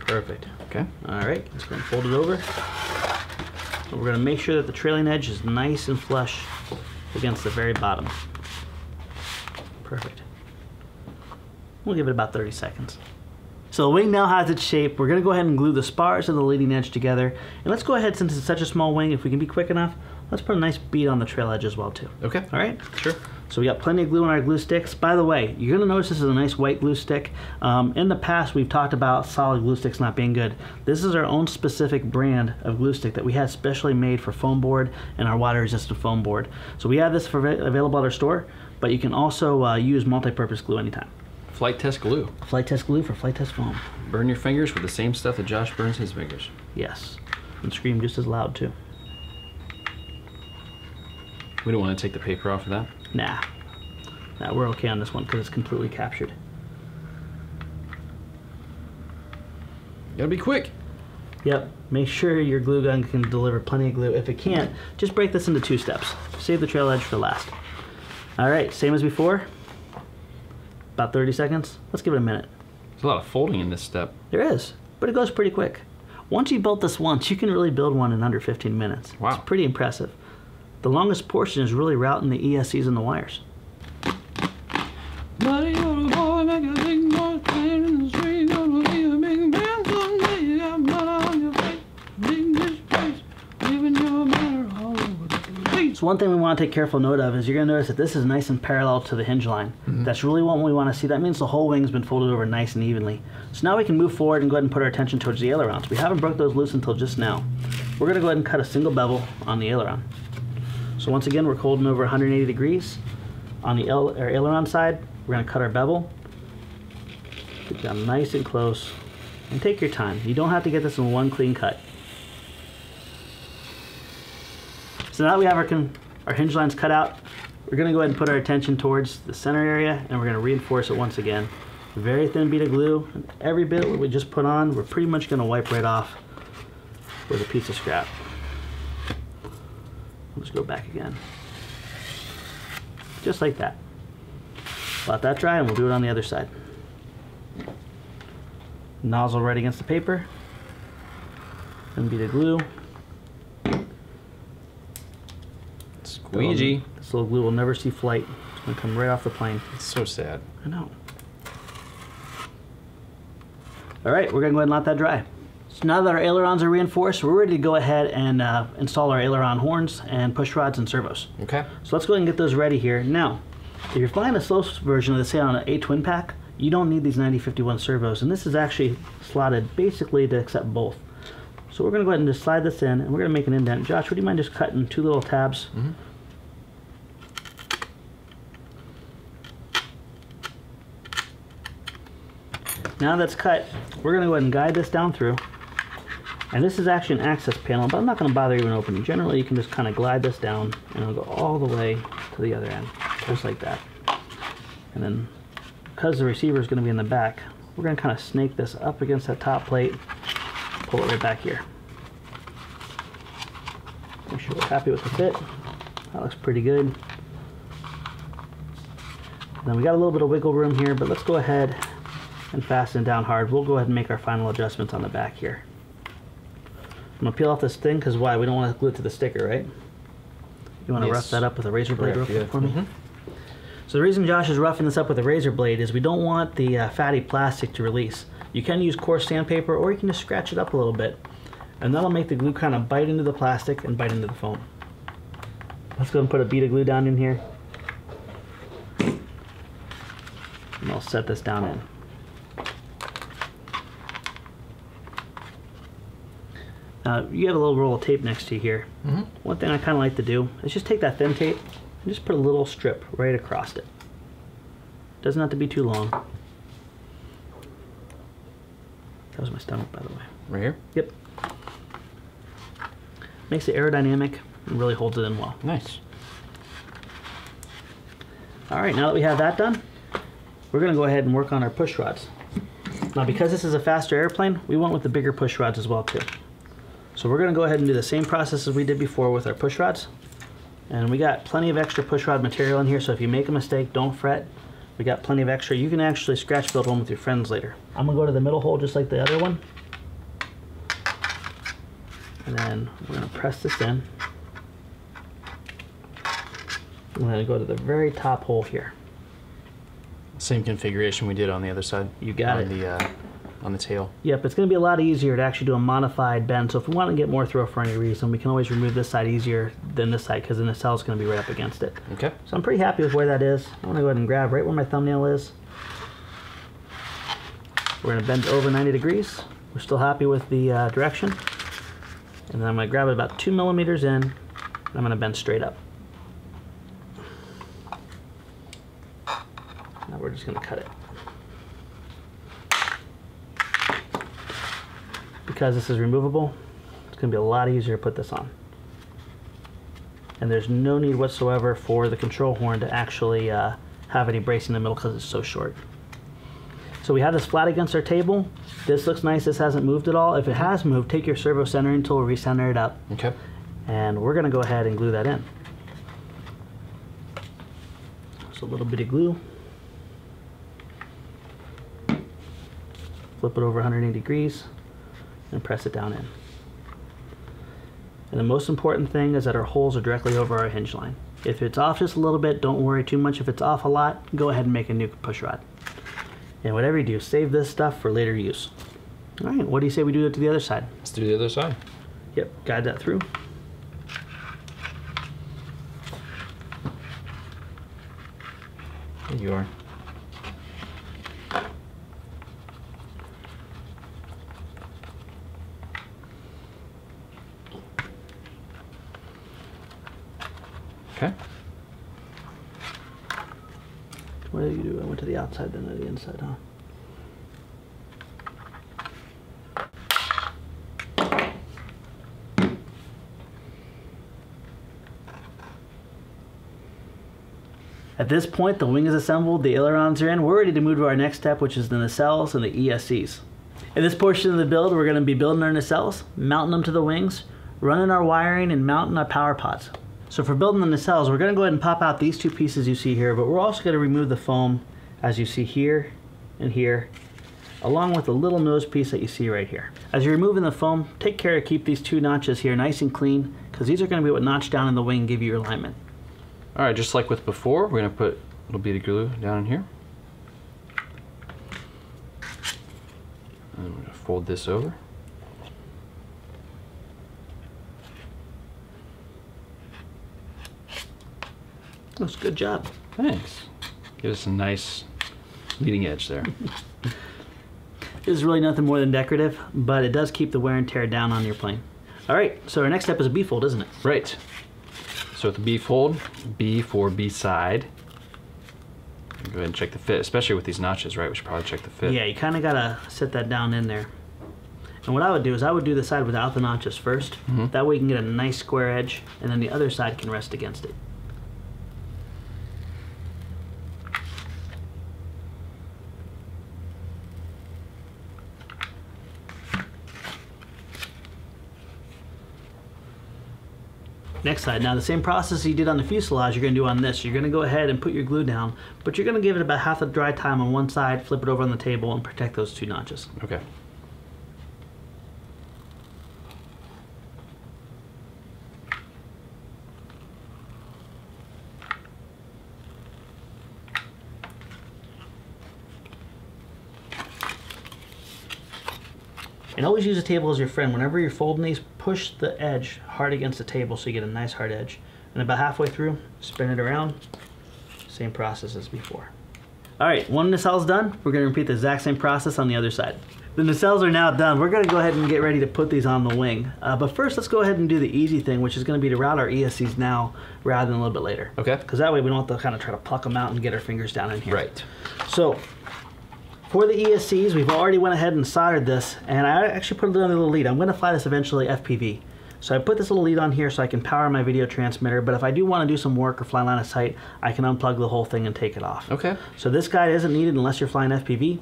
Perfect. Okay. All right, let's go and fold it over. So we're going to make sure that the trailing edge is nice and flush against the very bottom. Perfect. We'll give it about 30 seconds. So the wing now has its shape. We're going to go ahead and glue the spars and the leading edge together. And let's go ahead, since it's such a small wing, if we can be quick enough, let's put a nice bead on the trail edge as well too. Okay. All right? Sure. So we got plenty of glue on our glue sticks. By the way, you're gonna notice this is a nice white glue stick. Um, in the past, we've talked about solid glue sticks not being good. This is our own specific brand of glue stick that we had specially made for foam board and our water resistant foam board. So we have this for available at our store, but you can also uh, use multi-purpose glue anytime. Flite Test glue. Flite Test glue for Flite Test foam. Burn your fingers with the same stuff that Josh burns his fingers. Yes, and scream just as loud too. We don't want to take the paper off of that. Nah, nah, we're okay on this one because it's completely captured. Gotta be quick. Yep. Make sure your glue gun can deliver plenty of glue. If it can't, just break this into two steps. Save the trail edge for last. All right, same as before. About 30 seconds. Let's give it a minute. There's a lot of folding in this step. There is, but it goes pretty quick. Once you built this once, you can really build one in under 15 minutes. Wow. It's pretty impressive. The longest portion is really routing the ESCs and the wires. So one thing we want to take careful note of is you're going to notice that this is nice and parallel to the hinge line. Mm-hmm. That's really what we want to see. That means the whole wing's been folded over nice and evenly. So now we can move forward and go ahead and put our attention towards the ailerons. We haven't broke those loose until just now. We're going to go ahead and cut a single bevel on the aileron. So once again, we're holding over 180 degrees. On the ail- aileron side, we're going to cut our bevel. Get down nice and close. And take your time. You don't have to get this in one clean cut. So now that we have our, our hinge lines cut out, we're going to go ahead and put our attention towards the center area and we're going to reinforce it once again. Very thin bead of glue. Every bit we just put on, we're pretty much going to wipe right off with a piece of scrap. Let's go back again. Just like that. Let that dry and we'll do it on the other side. Nozzle right against the paper. Thin bead of glue. Squeegee. This little glue will never see flight. It's gonna come right off the plane. It's so sad. I know. All right, we're gonna go ahead and let that dry. So now that our ailerons are reinforced, we're ready to go ahead and uh, install our aileron horns and push rods and servos. Okay. So let's go ahead and get those ready here. Now, if you're flying a slow version of the say on an A twin pack, you don't need these 9051 servos, and this is actually slotted basically to accept both. So we're gonna go ahead and just slide this in, and we're gonna make an indent. Josh, would you mind just cutting two little tabs? Now that's cut, we're gonna go ahead and guide this down through. And this is actually an access panel, but I'm not gonna bother even opening. Generally, you can just kind of glide this down and it'll go all the way to the other end, just like that. And then, because the receiver is gonna be in the back, we're gonna kind of snake this up against that top plate, pull it right back here. Make sure we're happy with the fit. That looks pretty good. Then we got a little bit of wiggle room here, but let's go ahead and fasten down hard. We'll go ahead and make our final adjustments on the back here. I'm gonna peel off this thing because why? We don't want to glue it to the sticker, right? You want to rough that up with a razor blade real Correct, quick yeah. for me? Mhm. So the reason Josh is roughing this up with a razor blade is we don't want the uh, fatty plastic to release. You can use coarse sandpaper or you can just scratch it up a little bit. And that'll make the glue kind of bite into the plastic and bite into the foam. Let's go and put a bead of glue down in here. And I'll set this down in. Now, you have a little roll of tape next to you here. Mhm. One thing I kind of like to do is just take that thin tape and just put a little strip right across it. Doesn't have to be too long. That was my stomach, by the way. Right here. Yep. Makes it aerodynamic and really holds it in well. Nice. All right, now that we have that done, we're gonna go ahead and work on our push rods. Now, because this is a faster airplane, we went with the bigger push rods as well too. So we're gonna go ahead and do the same process as we did before with our push rods. And we got plenty of extra push rod material in here, so if you make a mistake, don't fret. We got plenty of extra. You can actually scratch build one with your friends later. I'm gonna go to the middle hole just like the other one. And then we're gonna press this in. And then go to the very top hole here. Same configuration we did on the other side. You got on it. The, uh, on the tail. Yep, it's going to be a lot easier to actually do a modified bend. So if we want to get more throw for any reason, we can always remove this side easier than this side because the nacelle is going to be right up against it. Okay. So I'm pretty happy with where that is. I'm going to go ahead and grab right where my thumbnail is. We're going to bend over 90 degrees. We're still happy with the uh, direction. And then I'm going to grab it about two millimeters in. And I'm going to bend straight up. Now we're just going to cut it. Because this is removable, it's going to be a lot easier to put this on. And there's no need whatsoever for the control horn to actually uh, have any brace in the middle because it's so short. So we have this flat against our table. This looks nice. This hasn't moved at all. If it has moved, take your servo centering tool, recenter it up, Okay. and we're going to go ahead and glue that in. Just a little bit of glue. Flip it over 180 degrees and press it down in. And the most important thing is that our holes are directly over our hinge line. If it's off just a little bit, don't worry too much. If it's off a lot, go ahead and make a new push rod. And whatever you do, save this stuff for later use. All right, what do you say we do it to the other side? Let's do the other side. Yep, guide that through. There you are. Okay. What did you do? I went the outside then to the inside, huh? At this point, the wing is assembled, the ailerons are in. We're ready to move to our next step, which is the nacelles and the ESCs. In this portion of the build, we're going to be building our nacelles, mounting them to the wings, running our wiring, and mounting our power pods. So for building the nacelles, we're going to go ahead and pop out these two pieces you see here, but we're also going to remove the foam, as you see here and here, along with the little nose piece that you see right here. As you're removing the foam, take care to keep these two notches here nice and clean, because these are going to be what notch down in the wing give you your alignment. All right, just like with before, we're gonna put a little bit of glue down in here. And we're gonna fold this over. That's a good job. Thanks. Give us a nice leading edge there. This is really nothing more than decorative, but it does keep the wear and tear down on your plane. All right, so our next step is a B-fold, isn't it? Right. So with the B fold, B for B side. Go ahead and check the fit, especially with these notches, right? We should probably check the fit. Yeah, you kind of gotta set that down in there. And what I would do is I would do the side without the notches 1st mm-hmm. That way you can get a nice square edge, and then the other side can rest against it. Next side. Now the same process you did on the fuselage, you're going to do on this. You're going to go ahead and put your glue down, but you're going to give it about half the dry time on one side, flip it over on the table, and protect those two notches. Okay. And always use a table as your friend. Whenever you're folding these, push the edge hard against the table so you get a nice hard edge. And about halfway through, spin it around. Same process as before. All right, one nacelle's done. We're gonna repeat the exact same process on the other side. The nacelles are now done. We're gonna go ahead and get ready to put these on the wing. Uh, but first, let's go ahead and do the easy thing, which is gonna be to route our ESCs now rather than a little bit later. Okay. Because that way we don't have to kind of try to pluck them out and get our fingers down in here. Right. So for the ESCs, we've already went ahead and soldered this, and I actually put a little lead. I'm going to fly this eventually FPV. So I put this little lead on here so I can power my video transmitter, but if I do want to do some work or fly line of sight, I can unplug the whole thing and take it off. Okay. So this guide isn't needed unless you're flying FPV.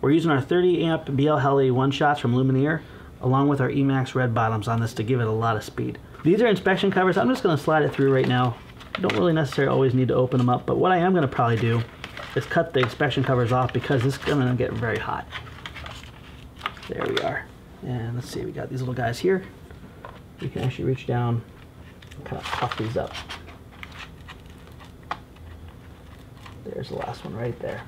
We're using our 30 amp BL Heli one shots from Lumenier, along with our Emax red bottoms on this to give it a lot of speed. These are inspection covers. I'm just going to slide it through right now. Don't really necessarily always need to open them up, but what I am going to probably do is cut the inspection covers off because going to get very hot. There we are. And let's see, we got these little guys here. You can actually reach down and kind of puff these up. There's the last one right there.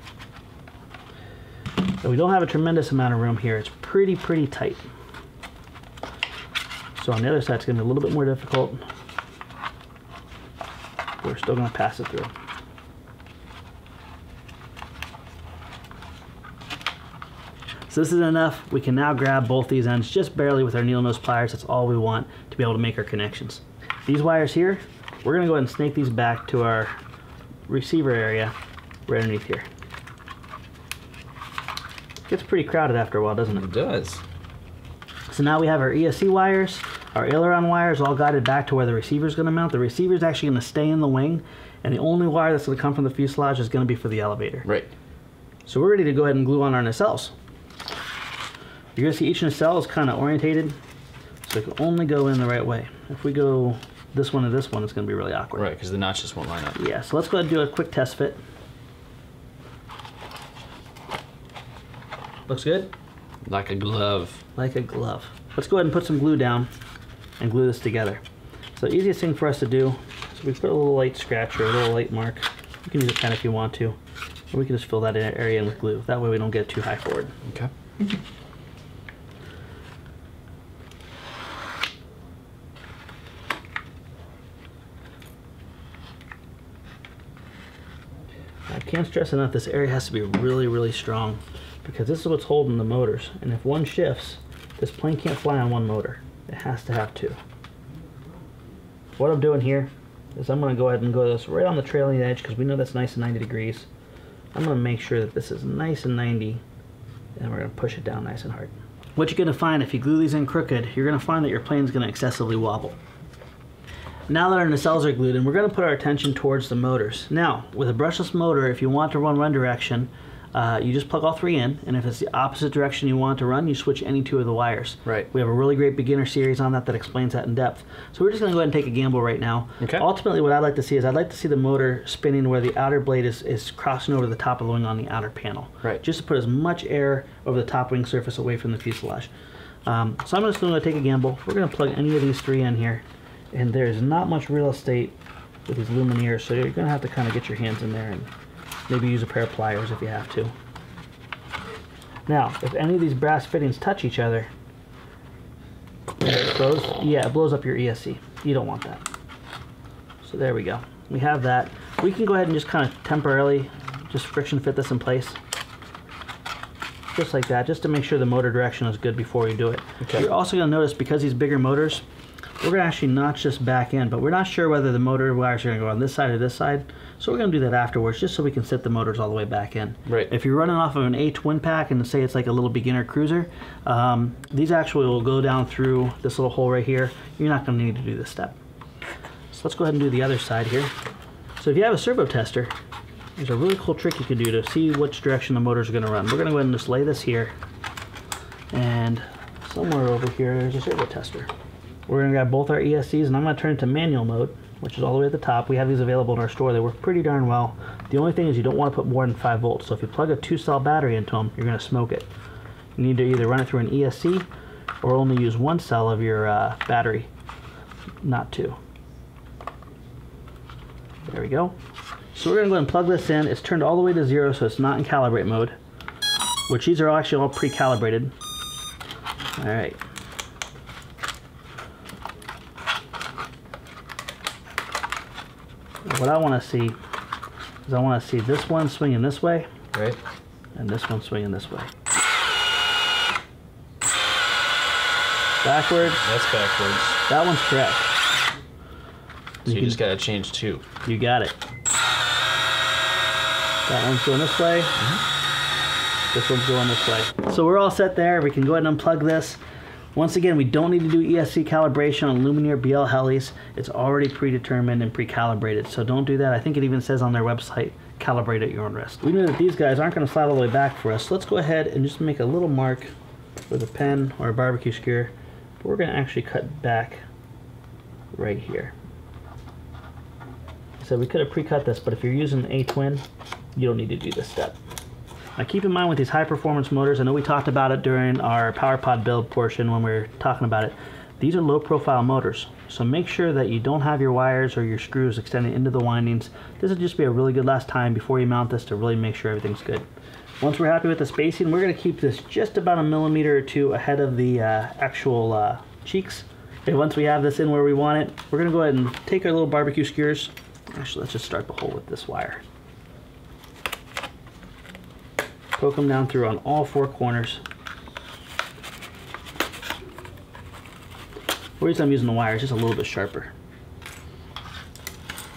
So we don't have a tremendous amount of room here. It's pretty, pretty tight. So on the other side, it's going to be a little bit more difficult. We're still going to pass it through. So this is enough. We can now grab both these ends just barely with our needle nose pliers. That's all we want to be able to make our connections. These wires here, we're going to go ahead and snake these back to our receiver area right underneath here. Gets pretty crowded after a while, doesn't it? It does. So now we have our ESC wires, our aileron wires all guided back to where the receiver is going to mount. The receiver is actually going to stay in the wing, and the only wire that's going to come from the fuselage is going to be for the elevator. Right. So we're ready to go ahead and glue on our nacelles. You're going to see each nacelle is kind of orientated, so it can only go in the right way. If we go this one to this one, it's going to be really awkward. Right, because the notches won't line up. Yeah, so let's go ahead and do a quick test fit. Looks good? Like a glove. like a glove. Let's go ahead and put some glue down and glue this together. So the easiest thing for us to do is So we put a little light scratch or a little light mark. You can use a pen if you want to. Or we can just fill that area in with glue. That way we don't get too high forward. Okay. Mm-hmm. I can't stress enough this area has to be really, really strong because this is what's holding the motors. And if one shifts, this plane can't fly on one motor. It has to have two. What I'm doing here is I'm going to go ahead and go this right on the trailing edge because we know that's nice and 90 degrees. I'm going to make sure that this is nice and 90 and we're going to push it down nice and hard. What you're going to find if you glue these in crooked, you're going to find that your plane is going to excessively wobble. Now that our nacelles are glued in, we're going to put our attention towards the motors. Now, with a brushless motor, if you want to run one direction, uh, you just plug all three in, and if it's the opposite direction you want to run, you switch any two of the wires. Right. We have a really great beginner series on that that explains that in depth. So we're just going to go ahead and take a gamble right now. Okay. Ultimately, what I'd like to see is I'd like to see the motor spinning where the outer blade is, is crossing over the top of the wing on the outer panel. Right. Just to put as much air over the top wing surface away from the fuselage. Um, so I'm just going to take a gamble. We're going to plug any of these three in here and there's not much real estate with these Lumeniers, so you're gonna have to kind of get your hands in there and maybe use a pair of pliers if you have to. Now, if any of these brass fittings touch each other, it blows, yeah, it blows up your ESC. You don't want that. So there we go. We have that. We can go ahead and just kind of temporarily just friction fit this in place. Just like that, just to make sure the motor direction is good before you do it. Okay. You're also going to notice because these bigger motors, we're going to actually notch this back in, but we're not sure whether the motor wires are going to go on this side or this side. So we're going to do that afterwards, just so we can set the motors all the way back in. Right. If you're running off of an A twin pack and say it's like a little beginner cruiser, um, these actually will go down through this little hole right here. You're not going to need to do this step. So let's go ahead and do the other side here. So if you have a servo tester, there's a really cool trick you can do to see which direction the motors are going to run. We're going to go ahead and just lay this here, and somewhere over here there's a servo tester. We're going to grab both our ESCs and I'm going to turn it to manual mode, which is all the way at the top. We have these available in our store. They work pretty darn well. The only thing is you don't want to put more than 5 volts. So if you plug a 2-cell battery into them, you're going to smoke it. You need to either run it through an ESC or only use one cell of your uh, battery, not two. There we go. So we're going to go ahead and plug this in. It's turned all the way to zero, so it's not in calibrate mode, which these are actually all pre-calibrated. All right. What I want to see is I want to see this one swinging this way Right. and this one swinging this way. Backwards. That's backwards. That one's correct. So you, can- just gotta change two. You got it. That one's going this way. Mm-hmm. This one's going this way. So we're all set there. We can go ahead and unplug this. Once again, we don't need to do ESC calibration on Lumenier BL helis. It's already predetermined and pre-calibrated, so don't do that. I think it even says on their website, calibrate at your own risk. We know that these guys aren't going to slide all the way back for us, so let's go ahead and just make a little mark with a pen or a barbecue skewer. We're going to actually cut back right here. So we could have pre-cut this, but if you're using a twin, you don't need to do this step. Now keep in mind with these high performance motors, I know we talked about it during our PowerPod build portion when we were talking about it. These are low profile motors, so make sure that you don't have your wires or your screws extending into the windings. This would just be a really good last time before you mount this to really make sure everything's good. Once we're happy with the spacing, we're going to keep this just about a millimeter or two ahead of the uh, actual uh, cheeks. Okay, once we have this in where we want it, we're going to go ahead and take our little barbecue skewers. Actually, let's just start the hole with this wire. Poke them down through on all four corners. The reason I'm using the wire is just a little bit sharper.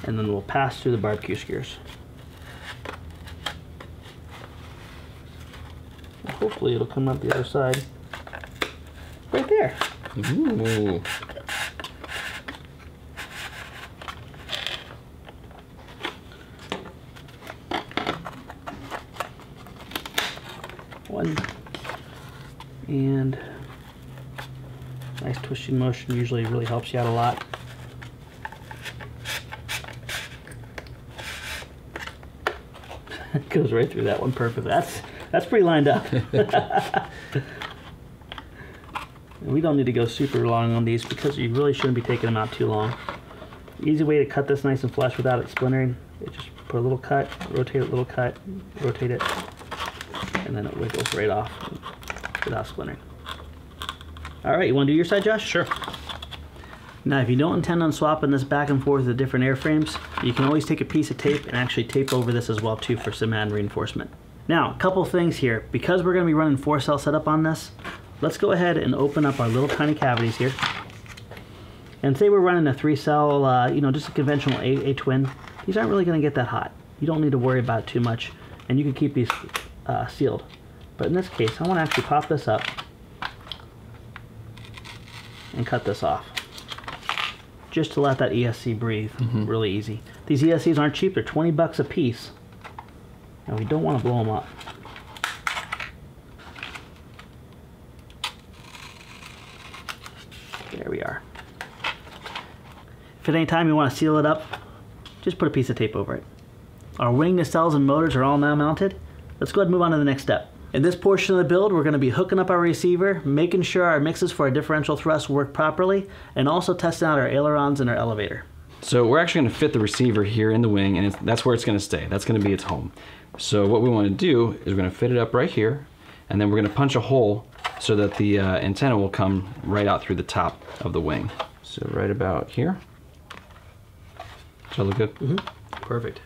And then we'll pass through the barbecue skewers. Hopefully it'll come out the other side. Right there. Ooh. One. And nice motion usually really helps you out a lot. It [laughs] goes right through that one perfectly. That's that's pretty lined up. [laughs] we don't need to go super long on these because you really shouldn't be taking them out too long. Easy way to cut this nice and flush without it splintering. It just put a little cut, rotate it, little cut, rotate it, and then it wiggles right off without splintering. All right, you want to do your side, Josh? Sure. Now, if you don't intend on swapping this back and forth with different airframes, you can always take a piece of tape and actually tape over this as well too for some added reinforcement. Now, a couple things here. Because we're going to be running four cell setup on this, let's go ahead and open up our little tiny cavities here. And say we're running a three cell, uh, you know, just a conventional A, A twin. These aren't really going to get that hot. You don't need to worry about it too much, and you can keep these uh, sealed. But in this case, I want to actually pop this up and cut this off just to let that ESC breathe mm-hmm. really easy. These ESCs aren't cheap, they're 20 bucks a piece. And we don't want to blow them up. There we are. If at any time you want to seal it up, just put a piece of tape over it. Our wing nacelles and motors are all now mounted. Let's go ahead and move on to the next step. In this portion of the build, we're going to be hooking up our receiver, making sure our mixes for our differential thrust work properly, and also testing out our ailerons and our elevator. So we're actually going to fit the receiver here in the wing, and it's, that's where it's going to stay. That's going to be its home. So what we want to do is we're going to fit it up right here, and then we're going to punch a hole so that the uh, antenna will come right out through the top of the wing. So right about here. Does that look good? Mm-hmm. Perfect.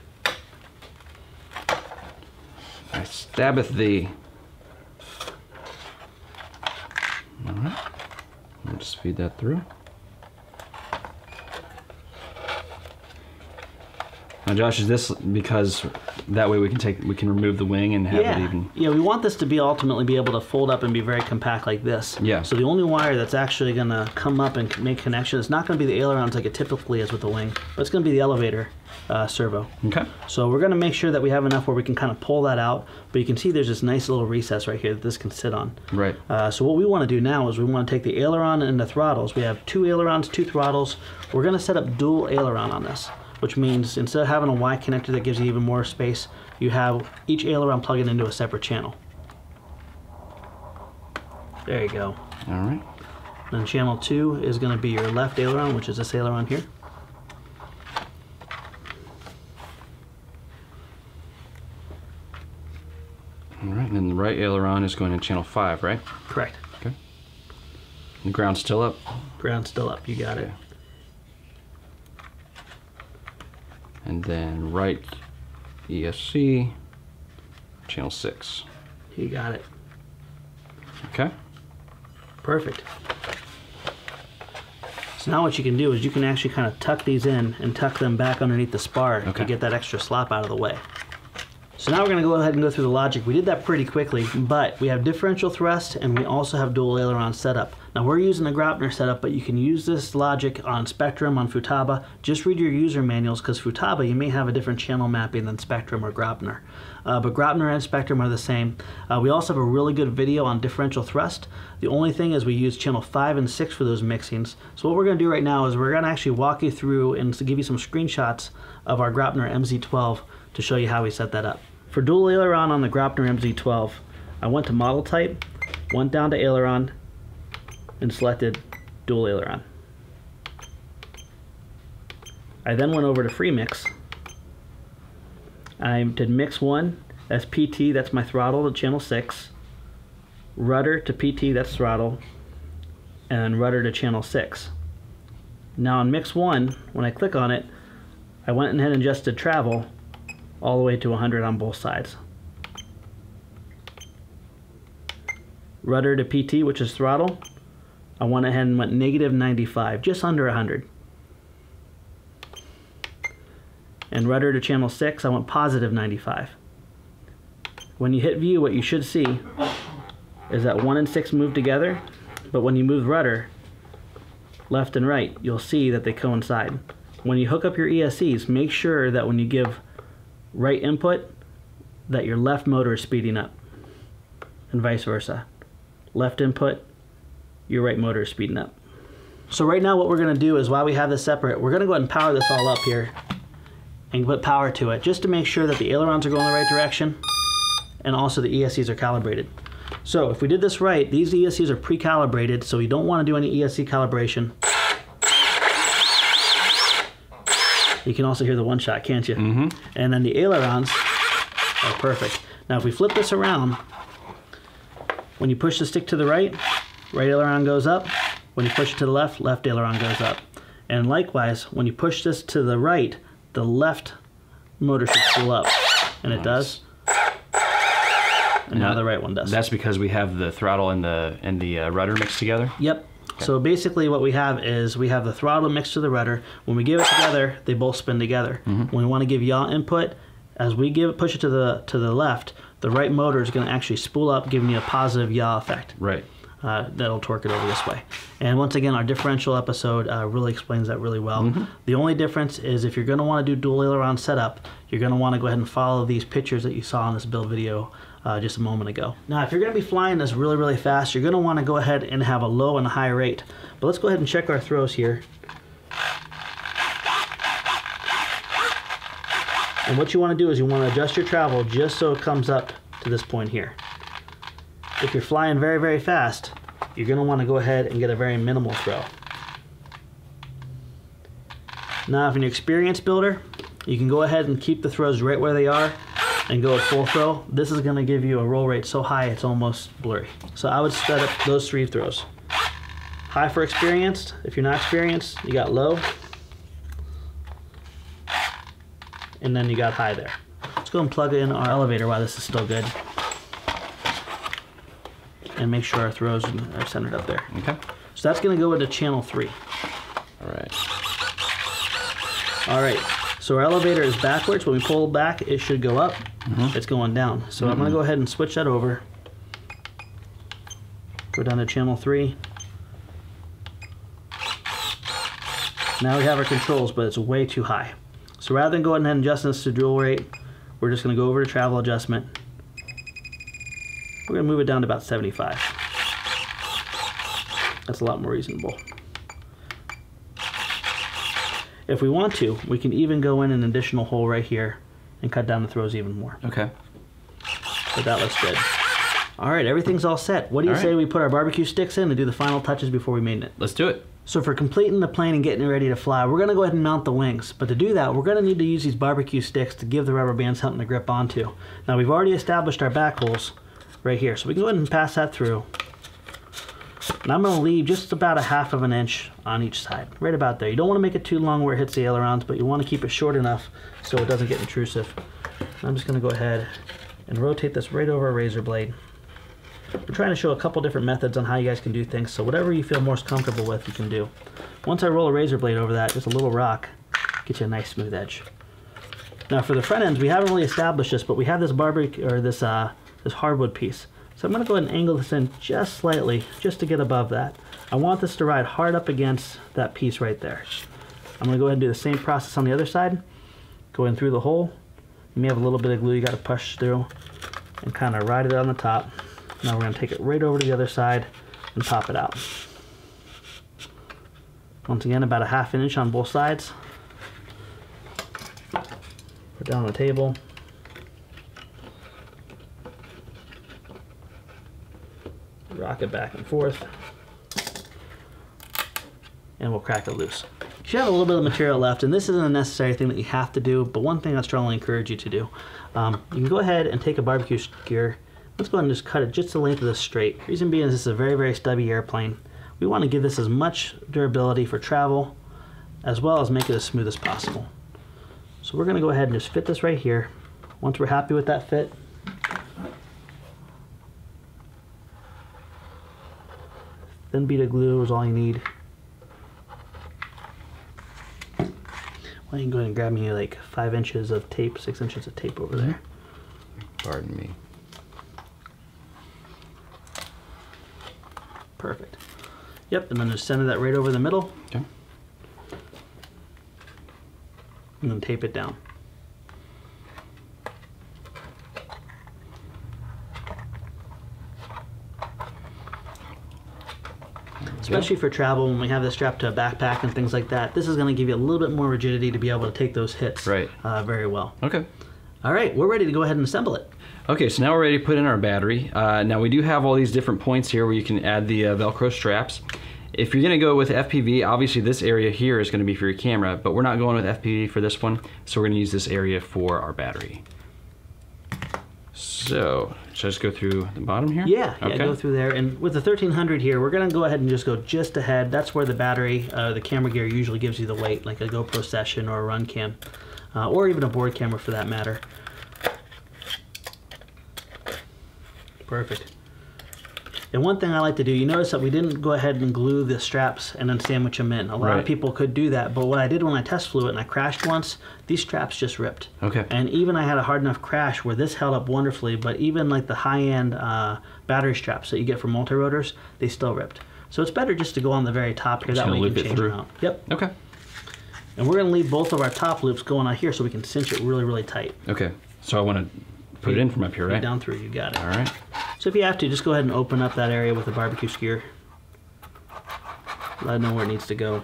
I stabbeth thee. All right. We'll just feed that through. Now, Josh, is this because that way we can take we can remove the wing and have it Yeah, even? yeah. We want this to be ultimately be able to fold up and be very compact like this. Yeah. So the only wire that's actually going to come up and make connection is not going to be the ailerons like it typically is with the wing, but it's going to be the elevator uh, servo. Okay. So we're going to make sure that we have enough where we can kind of pull that out, but you can see there's this nice little recess right here that this can sit on. Right. Uh, so what we want to do now is we want to take the aileron and the throttles. We have two ailerons, two throttles. We're going to set up dual aileron on this, which means instead of having a Y connector that gives you even more space, you have each aileron plugging into a separate channel. There you go. All right. Then channel two is going to be your left aileron, which is this aileron here. All right. And then the right aileron is going in channel five, right? Correct. Okay. The ground's still up. Ground still up. You got it. And then right ESC, channel six. You got it. Okay. Perfect. So now what you can do is you can actually kind of tuck these in and tuck them back underneath the spar Okay. to get that extra slop out of the way. So now we're going to go ahead and go through the logic. We did that pretty quickly, but we have differential thrust and we also have dual aileron setup. Now we're using the Graupner setup, but you can use this logic on Spektrum, on Futaba. Just read your user manuals because Futaba, you may have a different channel mapping than Spektrum or Graupner. Uh, but Graupner and Spektrum are the same. Uh, we also have a really good video on differential thrust. The only thing is we use channel 5 and 6 for those mixings. So what we're going to do right now is we're going to actually walk you through and give you some screenshots of our Graupner MZ12 to show you how we set that up. For dual aileron on the Graupner MZ12, I went to model type, went down to aileron, and selected dual aileron. I then went over to free mix. I did mix one, that's PT, that's my throttle to channel 6. Rudder to PT, that's throttle. And rudder to channel 6. Now on mix one, when I click on it, I went ahead and adjusted travel all the way to 100 on both sides. Rudder to PT, which is throttle, I went ahead and went negative 95, just under 100. And rudder to channel 6, I went positive 95. When you hit view, what you should see is that 1 and 6 move together, but when you move rudder left and right, you'll see that they coincide. When you hook up your ESCs, make sure that when you give right input, that your left motor is speeding up, and vice versa. Left input, your right motor is speeding up. So right now what we're gonna do is while we have this separate, we're gonna go ahead and power this all up here and put power to it just to make sure that the ailerons are going the right direction and also the ESCs are calibrated. So if we did this right, these ESCs are pre-calibrated, so we don't want to do any ESC calibration. You can also hear the one shot, can't you? Mm-hmm. And then the ailerons are perfect. Now, if we flip this around, when you push the stick to the right, right aileron goes up. When you push it to the left, left aileron goes up. And likewise, when you push this to the right, the left motor should spool up. And it does. And now Now- the right one does. That's because we have the throttle and the and the uh, rudder mixed together. Yep. So basically, what we have is we have the throttle mixed to the rudder. When we give it together, they both spin together. When we want to give yaw input, as we give push it to the to the left, the right motor is going to actually spool up, giving you a positive yaw effect. Right. Uh, that'll torque it over this way. And once again, our differential episode uh, really explains that really well. The only difference is if you're going to want to do dual aileron setup, you're going to want to go ahead and follow these pictures that you saw in this build video uh, just a moment ago. Now, if you're going to be flying this really, really fast, you're want to go ahead and have a low and a high rate. But let's go ahead and check our throws here. And what you want to do is you want to adjust your travel just so it comes up to this point here. If you're flying very, very fast, you're going to want to go ahead and get a very minimal throw. Now, if you're an experienced builder, you can go ahead and keep the throws right where they are and go at full throw. This is going to give you a roll rate so high it's almost blurry. So I would set up those three throws. High for experienced. If you're not experienced, you got low. And then you got high there. Let's go and plug in our elevator while this is still good. And make sure our throws are centered up there. Okay. So that's going to go into channel three. All right. All right. So our elevator is backwards. When we pull back, it should go up. Mm-hmm. It's going down. So I'm going to go ahead and switch that over. Go down to channel three. Now we have our controls, but it's way too high. So rather than going ahead and adjusting this to dual rate, we're just going to go over to travel adjustment. We're going to move it down to about 75. That's a lot more reasonable. If we want to, we can even go in an additional hole right here and cut down the throws even more. Okay. But that looks good. All right, everything's all set. What do you All say right. we put our barbecue sticks in and do the final touches before we main it? Let's do it. So for completing the plane and getting it ready to fly, we're going to go ahead and mount the wings. But to do that, we're going to need to use these barbecue sticks to give the rubber band something to grip onto. Now we've already established our back holes right here, so we can go ahead and pass that through. And I'm going to leave just about a half of an inch on each side, right about there. You don't want to make it too long where it hits the ailerons, but you want to keep it short enough so it doesn't get intrusive. I'm just going to go ahead and rotate this right over a razor blade. We're trying to show a couple different methods on how you guys can do things, so whatever you feel most comfortable with, you can do. Once I roll a razor blade over that, just a little rock, get you a nice smooth edge. Now for the front ends, we haven't really established this, but we have this barbecue or this uh, this hardwood piece. So I'm going to go ahead and angle this in just slightly, just to get above that. I want this to ride hard up against that piece right there. I'm going to go ahead and do the same process on the other side. Go in through the hole. You may have a little bit of glue you got to push through and kind of ride it on the top. Now we're going to take it right over to the other side and pop it out. Once again, about a half inch on both sides. Put down on the table. Rock it back and forth. And we'll crack it loose. You have a little bit of material left, and this isn't a necessary thing that you have to do, but one thing I strongly encourage you to do. Um, you can go ahead and take a barbecue skewer. Let's go ahead and just cut it just the length of this straight. Reason being is this is a very, very stubby airplane. We want to give this as much durability for travel, as well as make it as smooth as possible. So we're going to go ahead and just fit this right here. Once we're happy with that fit, thin bead of glue is all you need. Why don't you go ahead and grab me like five inches of tape, six inches of tape over there. Pardon me. Perfect. Yep, and then just center that right over the middle Okay. and then tape it down. Especially for travel when we have this strapped to a backpack and things like that, this is going to give you a little bit more rigidity to be able to take those hits Right. uh, very well. Okay. All right, we're ready to go ahead and assemble it. Okay, so now we're ready to put in our battery. Uh, now we do have all these different points here where you can add the uh, Velcro straps. If you're gonna go with FPV, obviously this area here is gonna be for your camera, but we're not going with FPV for this one, so we're gonna use this area for our battery. So, should I just go through the bottom here? Yeah, yeah, go through there. And with the 1300 here, we're gonna go ahead and just go just ahead. That's where the battery, uh, the camera gear usually gives you the weight, like a GoPro Session or a RunCam, uh, or even a board camera for that matter. Perfect. And one thing I like to do, you notice that we didn't go ahead and glue the straps and then sandwich them in. A lot Right. of people could do that, but what I did when I test flew it and I crashed once, these straps just ripped. Okay. And even I had a hard enough crash where this held up wonderfully, but even like the high-end uh, battery straps that you get from multi-rotors, they still ripped. So it's better just to go on the very top here. That way you can change through. them out. Yep. Okay. And we're gonna leave both of our top loops going on here so we can cinch it really, really tight. Okay. So I wanna put it in from up here, right? Down through, you got it. All right. So if you have to, just go ahead and open up that area with a barbecue skewer. Let it know where it needs to go.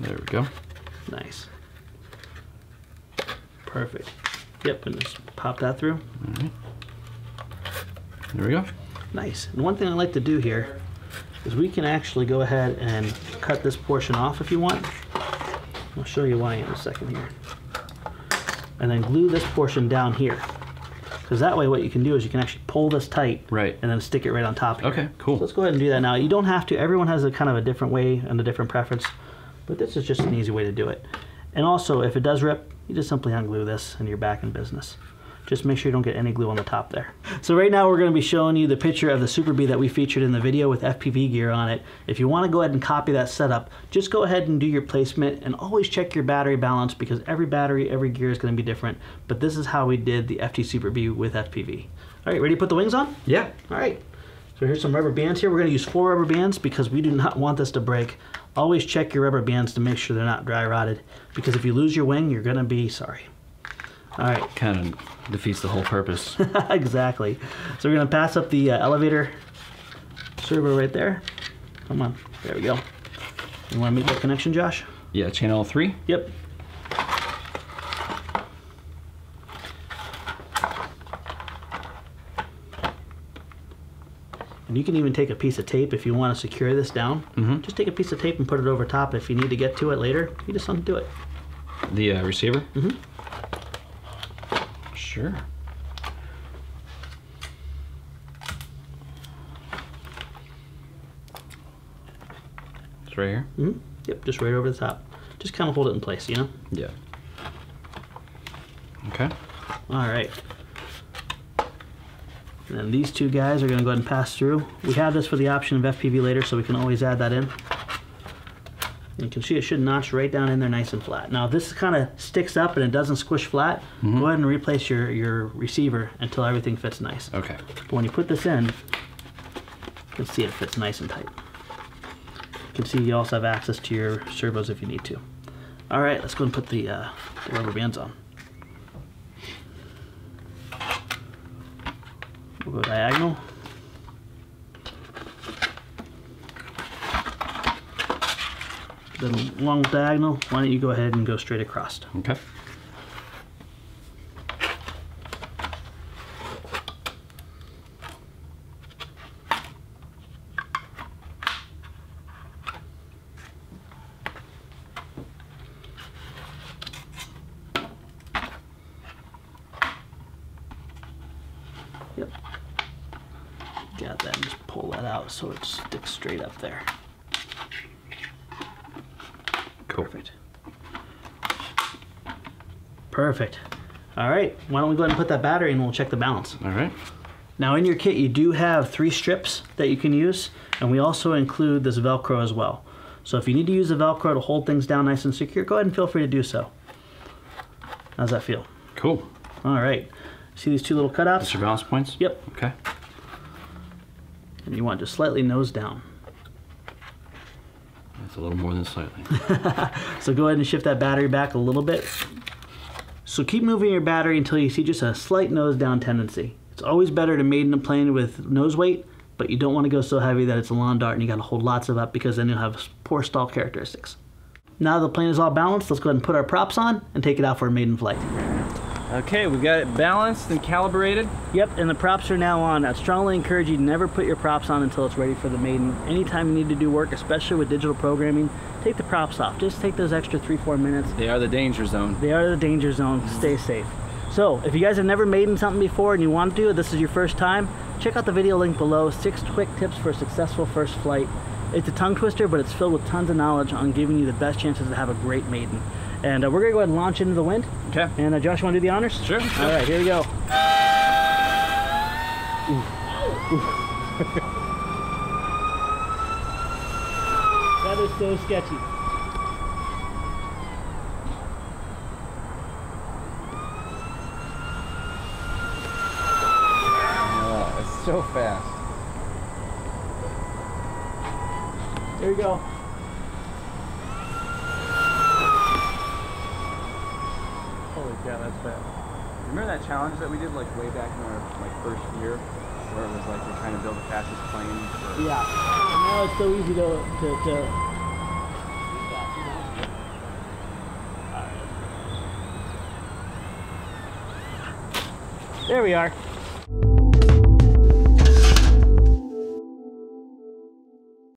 There we go. Nice. Perfect. Yep, and just pop that through. There we go. Nice. And one thing I like to do here is we can actually go ahead and cut this portion off if you want. I'll show you why in a second here. And then glue this portion down here. Because that way what you can do is you can actually pull this tight Right. and then stick it right on top here. Okay, cool. So let's go ahead and do that now. You don't have to. Everyone has a kind of a different way and a different preference. But this is just an easy way to do it. And also, if it does rip, you just simply unglue this and you're back in business. Just make sure you don't get any glue on the top there. So right now we're going to be showing you the picture of the Super Bee that we featured in the video with FPV gear on it. If you want to go ahead and copy that setup, just go ahead and do your placement and always check your battery balance because every battery, every gear is going to be different. But this is how we did the FT Super Bee with FPV. All right, ready to put the wings on? Yeah. All right. So here's some rubber bands here. We're going to use four rubber bands because we do not want this to break. Always check your rubber bands to make sure they're not dry rotted because if you lose your wing, you're going to be sorry. All right. Kind of defeats the whole purpose. [laughs] exactly. So we're going to pass up the uh, elevator servo right there. Come on. There we go. You want to make that connection, Josh? yeah, channel three. Yep. And you can even take a piece of tape if you want to secure this down. Mm -hmm. Just take a piece of tape and put it over top. If you need to get to it later, you just undo it. The uh, receiver. Mhm. Sure. It's right here. hmm Yep, just right over the top. Just kind of hold it in place, you know? Yeah. Okay. All right. And then these two guys are going to go ahead and pass through. We have this for the option of FPV later, so we can always add that in. You can see it should notch right down in there nice and flat. Now, if this kind of sticks up and it doesn't squish flat, go ahead and replace your, your receiver until everything fits nice. Okay. But when you put this in, you can see it fits nice and tight. You can see you also have access to your servos if you need to. All right, let's go and put the, uh, the rubber bands on. We'll go diagonal. Then along with diagonal, why don't you go ahead and go straight across. Okay. Yep. Got that and just pull that out so it sticks straight up there. Cool. Perfect. Perfect. All right, why don't we go ahead and put that battery in and we'll check the balance. All right. Now in your kit you do have three strips that you can use and we also include this Velcro as well. So if you need to use the Velcro to hold things down nice and secure, go ahead and feel free to do so. How's that feel? Cool. All right. See these two little That's cutouts? your balance points. Yep. Okay. And you want just slightly nose down. That's a little more than slightly. [laughs] So go ahead and shift that battery back a little bit. So keep moving your battery until you see just a slight nose down tendency. It's always better to maiden a plane with nose weight, but you don't want to go so heavy that it's a lawn dart and you got to hold lots of up because then you'll have poor stall characteristics. Now the plane is all balanced, let's go ahead and put our props on and take it out for a maiden flight. Okay, we've got it balanced and calibrated. Yep, and the props are now on. I strongly encourage you to never put your props on until it's ready for the maiden. Anytime you need to do work, especially with digital programming, take the props off. Just take those extra three, four minutes. They are the danger zone. They are the danger zone. Stay safe. So, if you guys have never maiden something before and you want to this is your first time, check out the video link below. Six quick tips for a successful first flight. It's a tongue twister, but it's filled with tons of knowledge on giving you the best chances to have a great maiden. And uh, we're gonna go ahead and launch into the wind. Okay. And uh, Josh, you want to do the honors? Sure. All right, here we go. that is [laughs] so sketchy. Oh, it's so fast. Here we go. Holy cow, that's fast. Remember that challenge that we did like way back in our like first year, where it was like you're trying to build the fastest plane? For... Yeah. And now it's so easy to to. to There we are.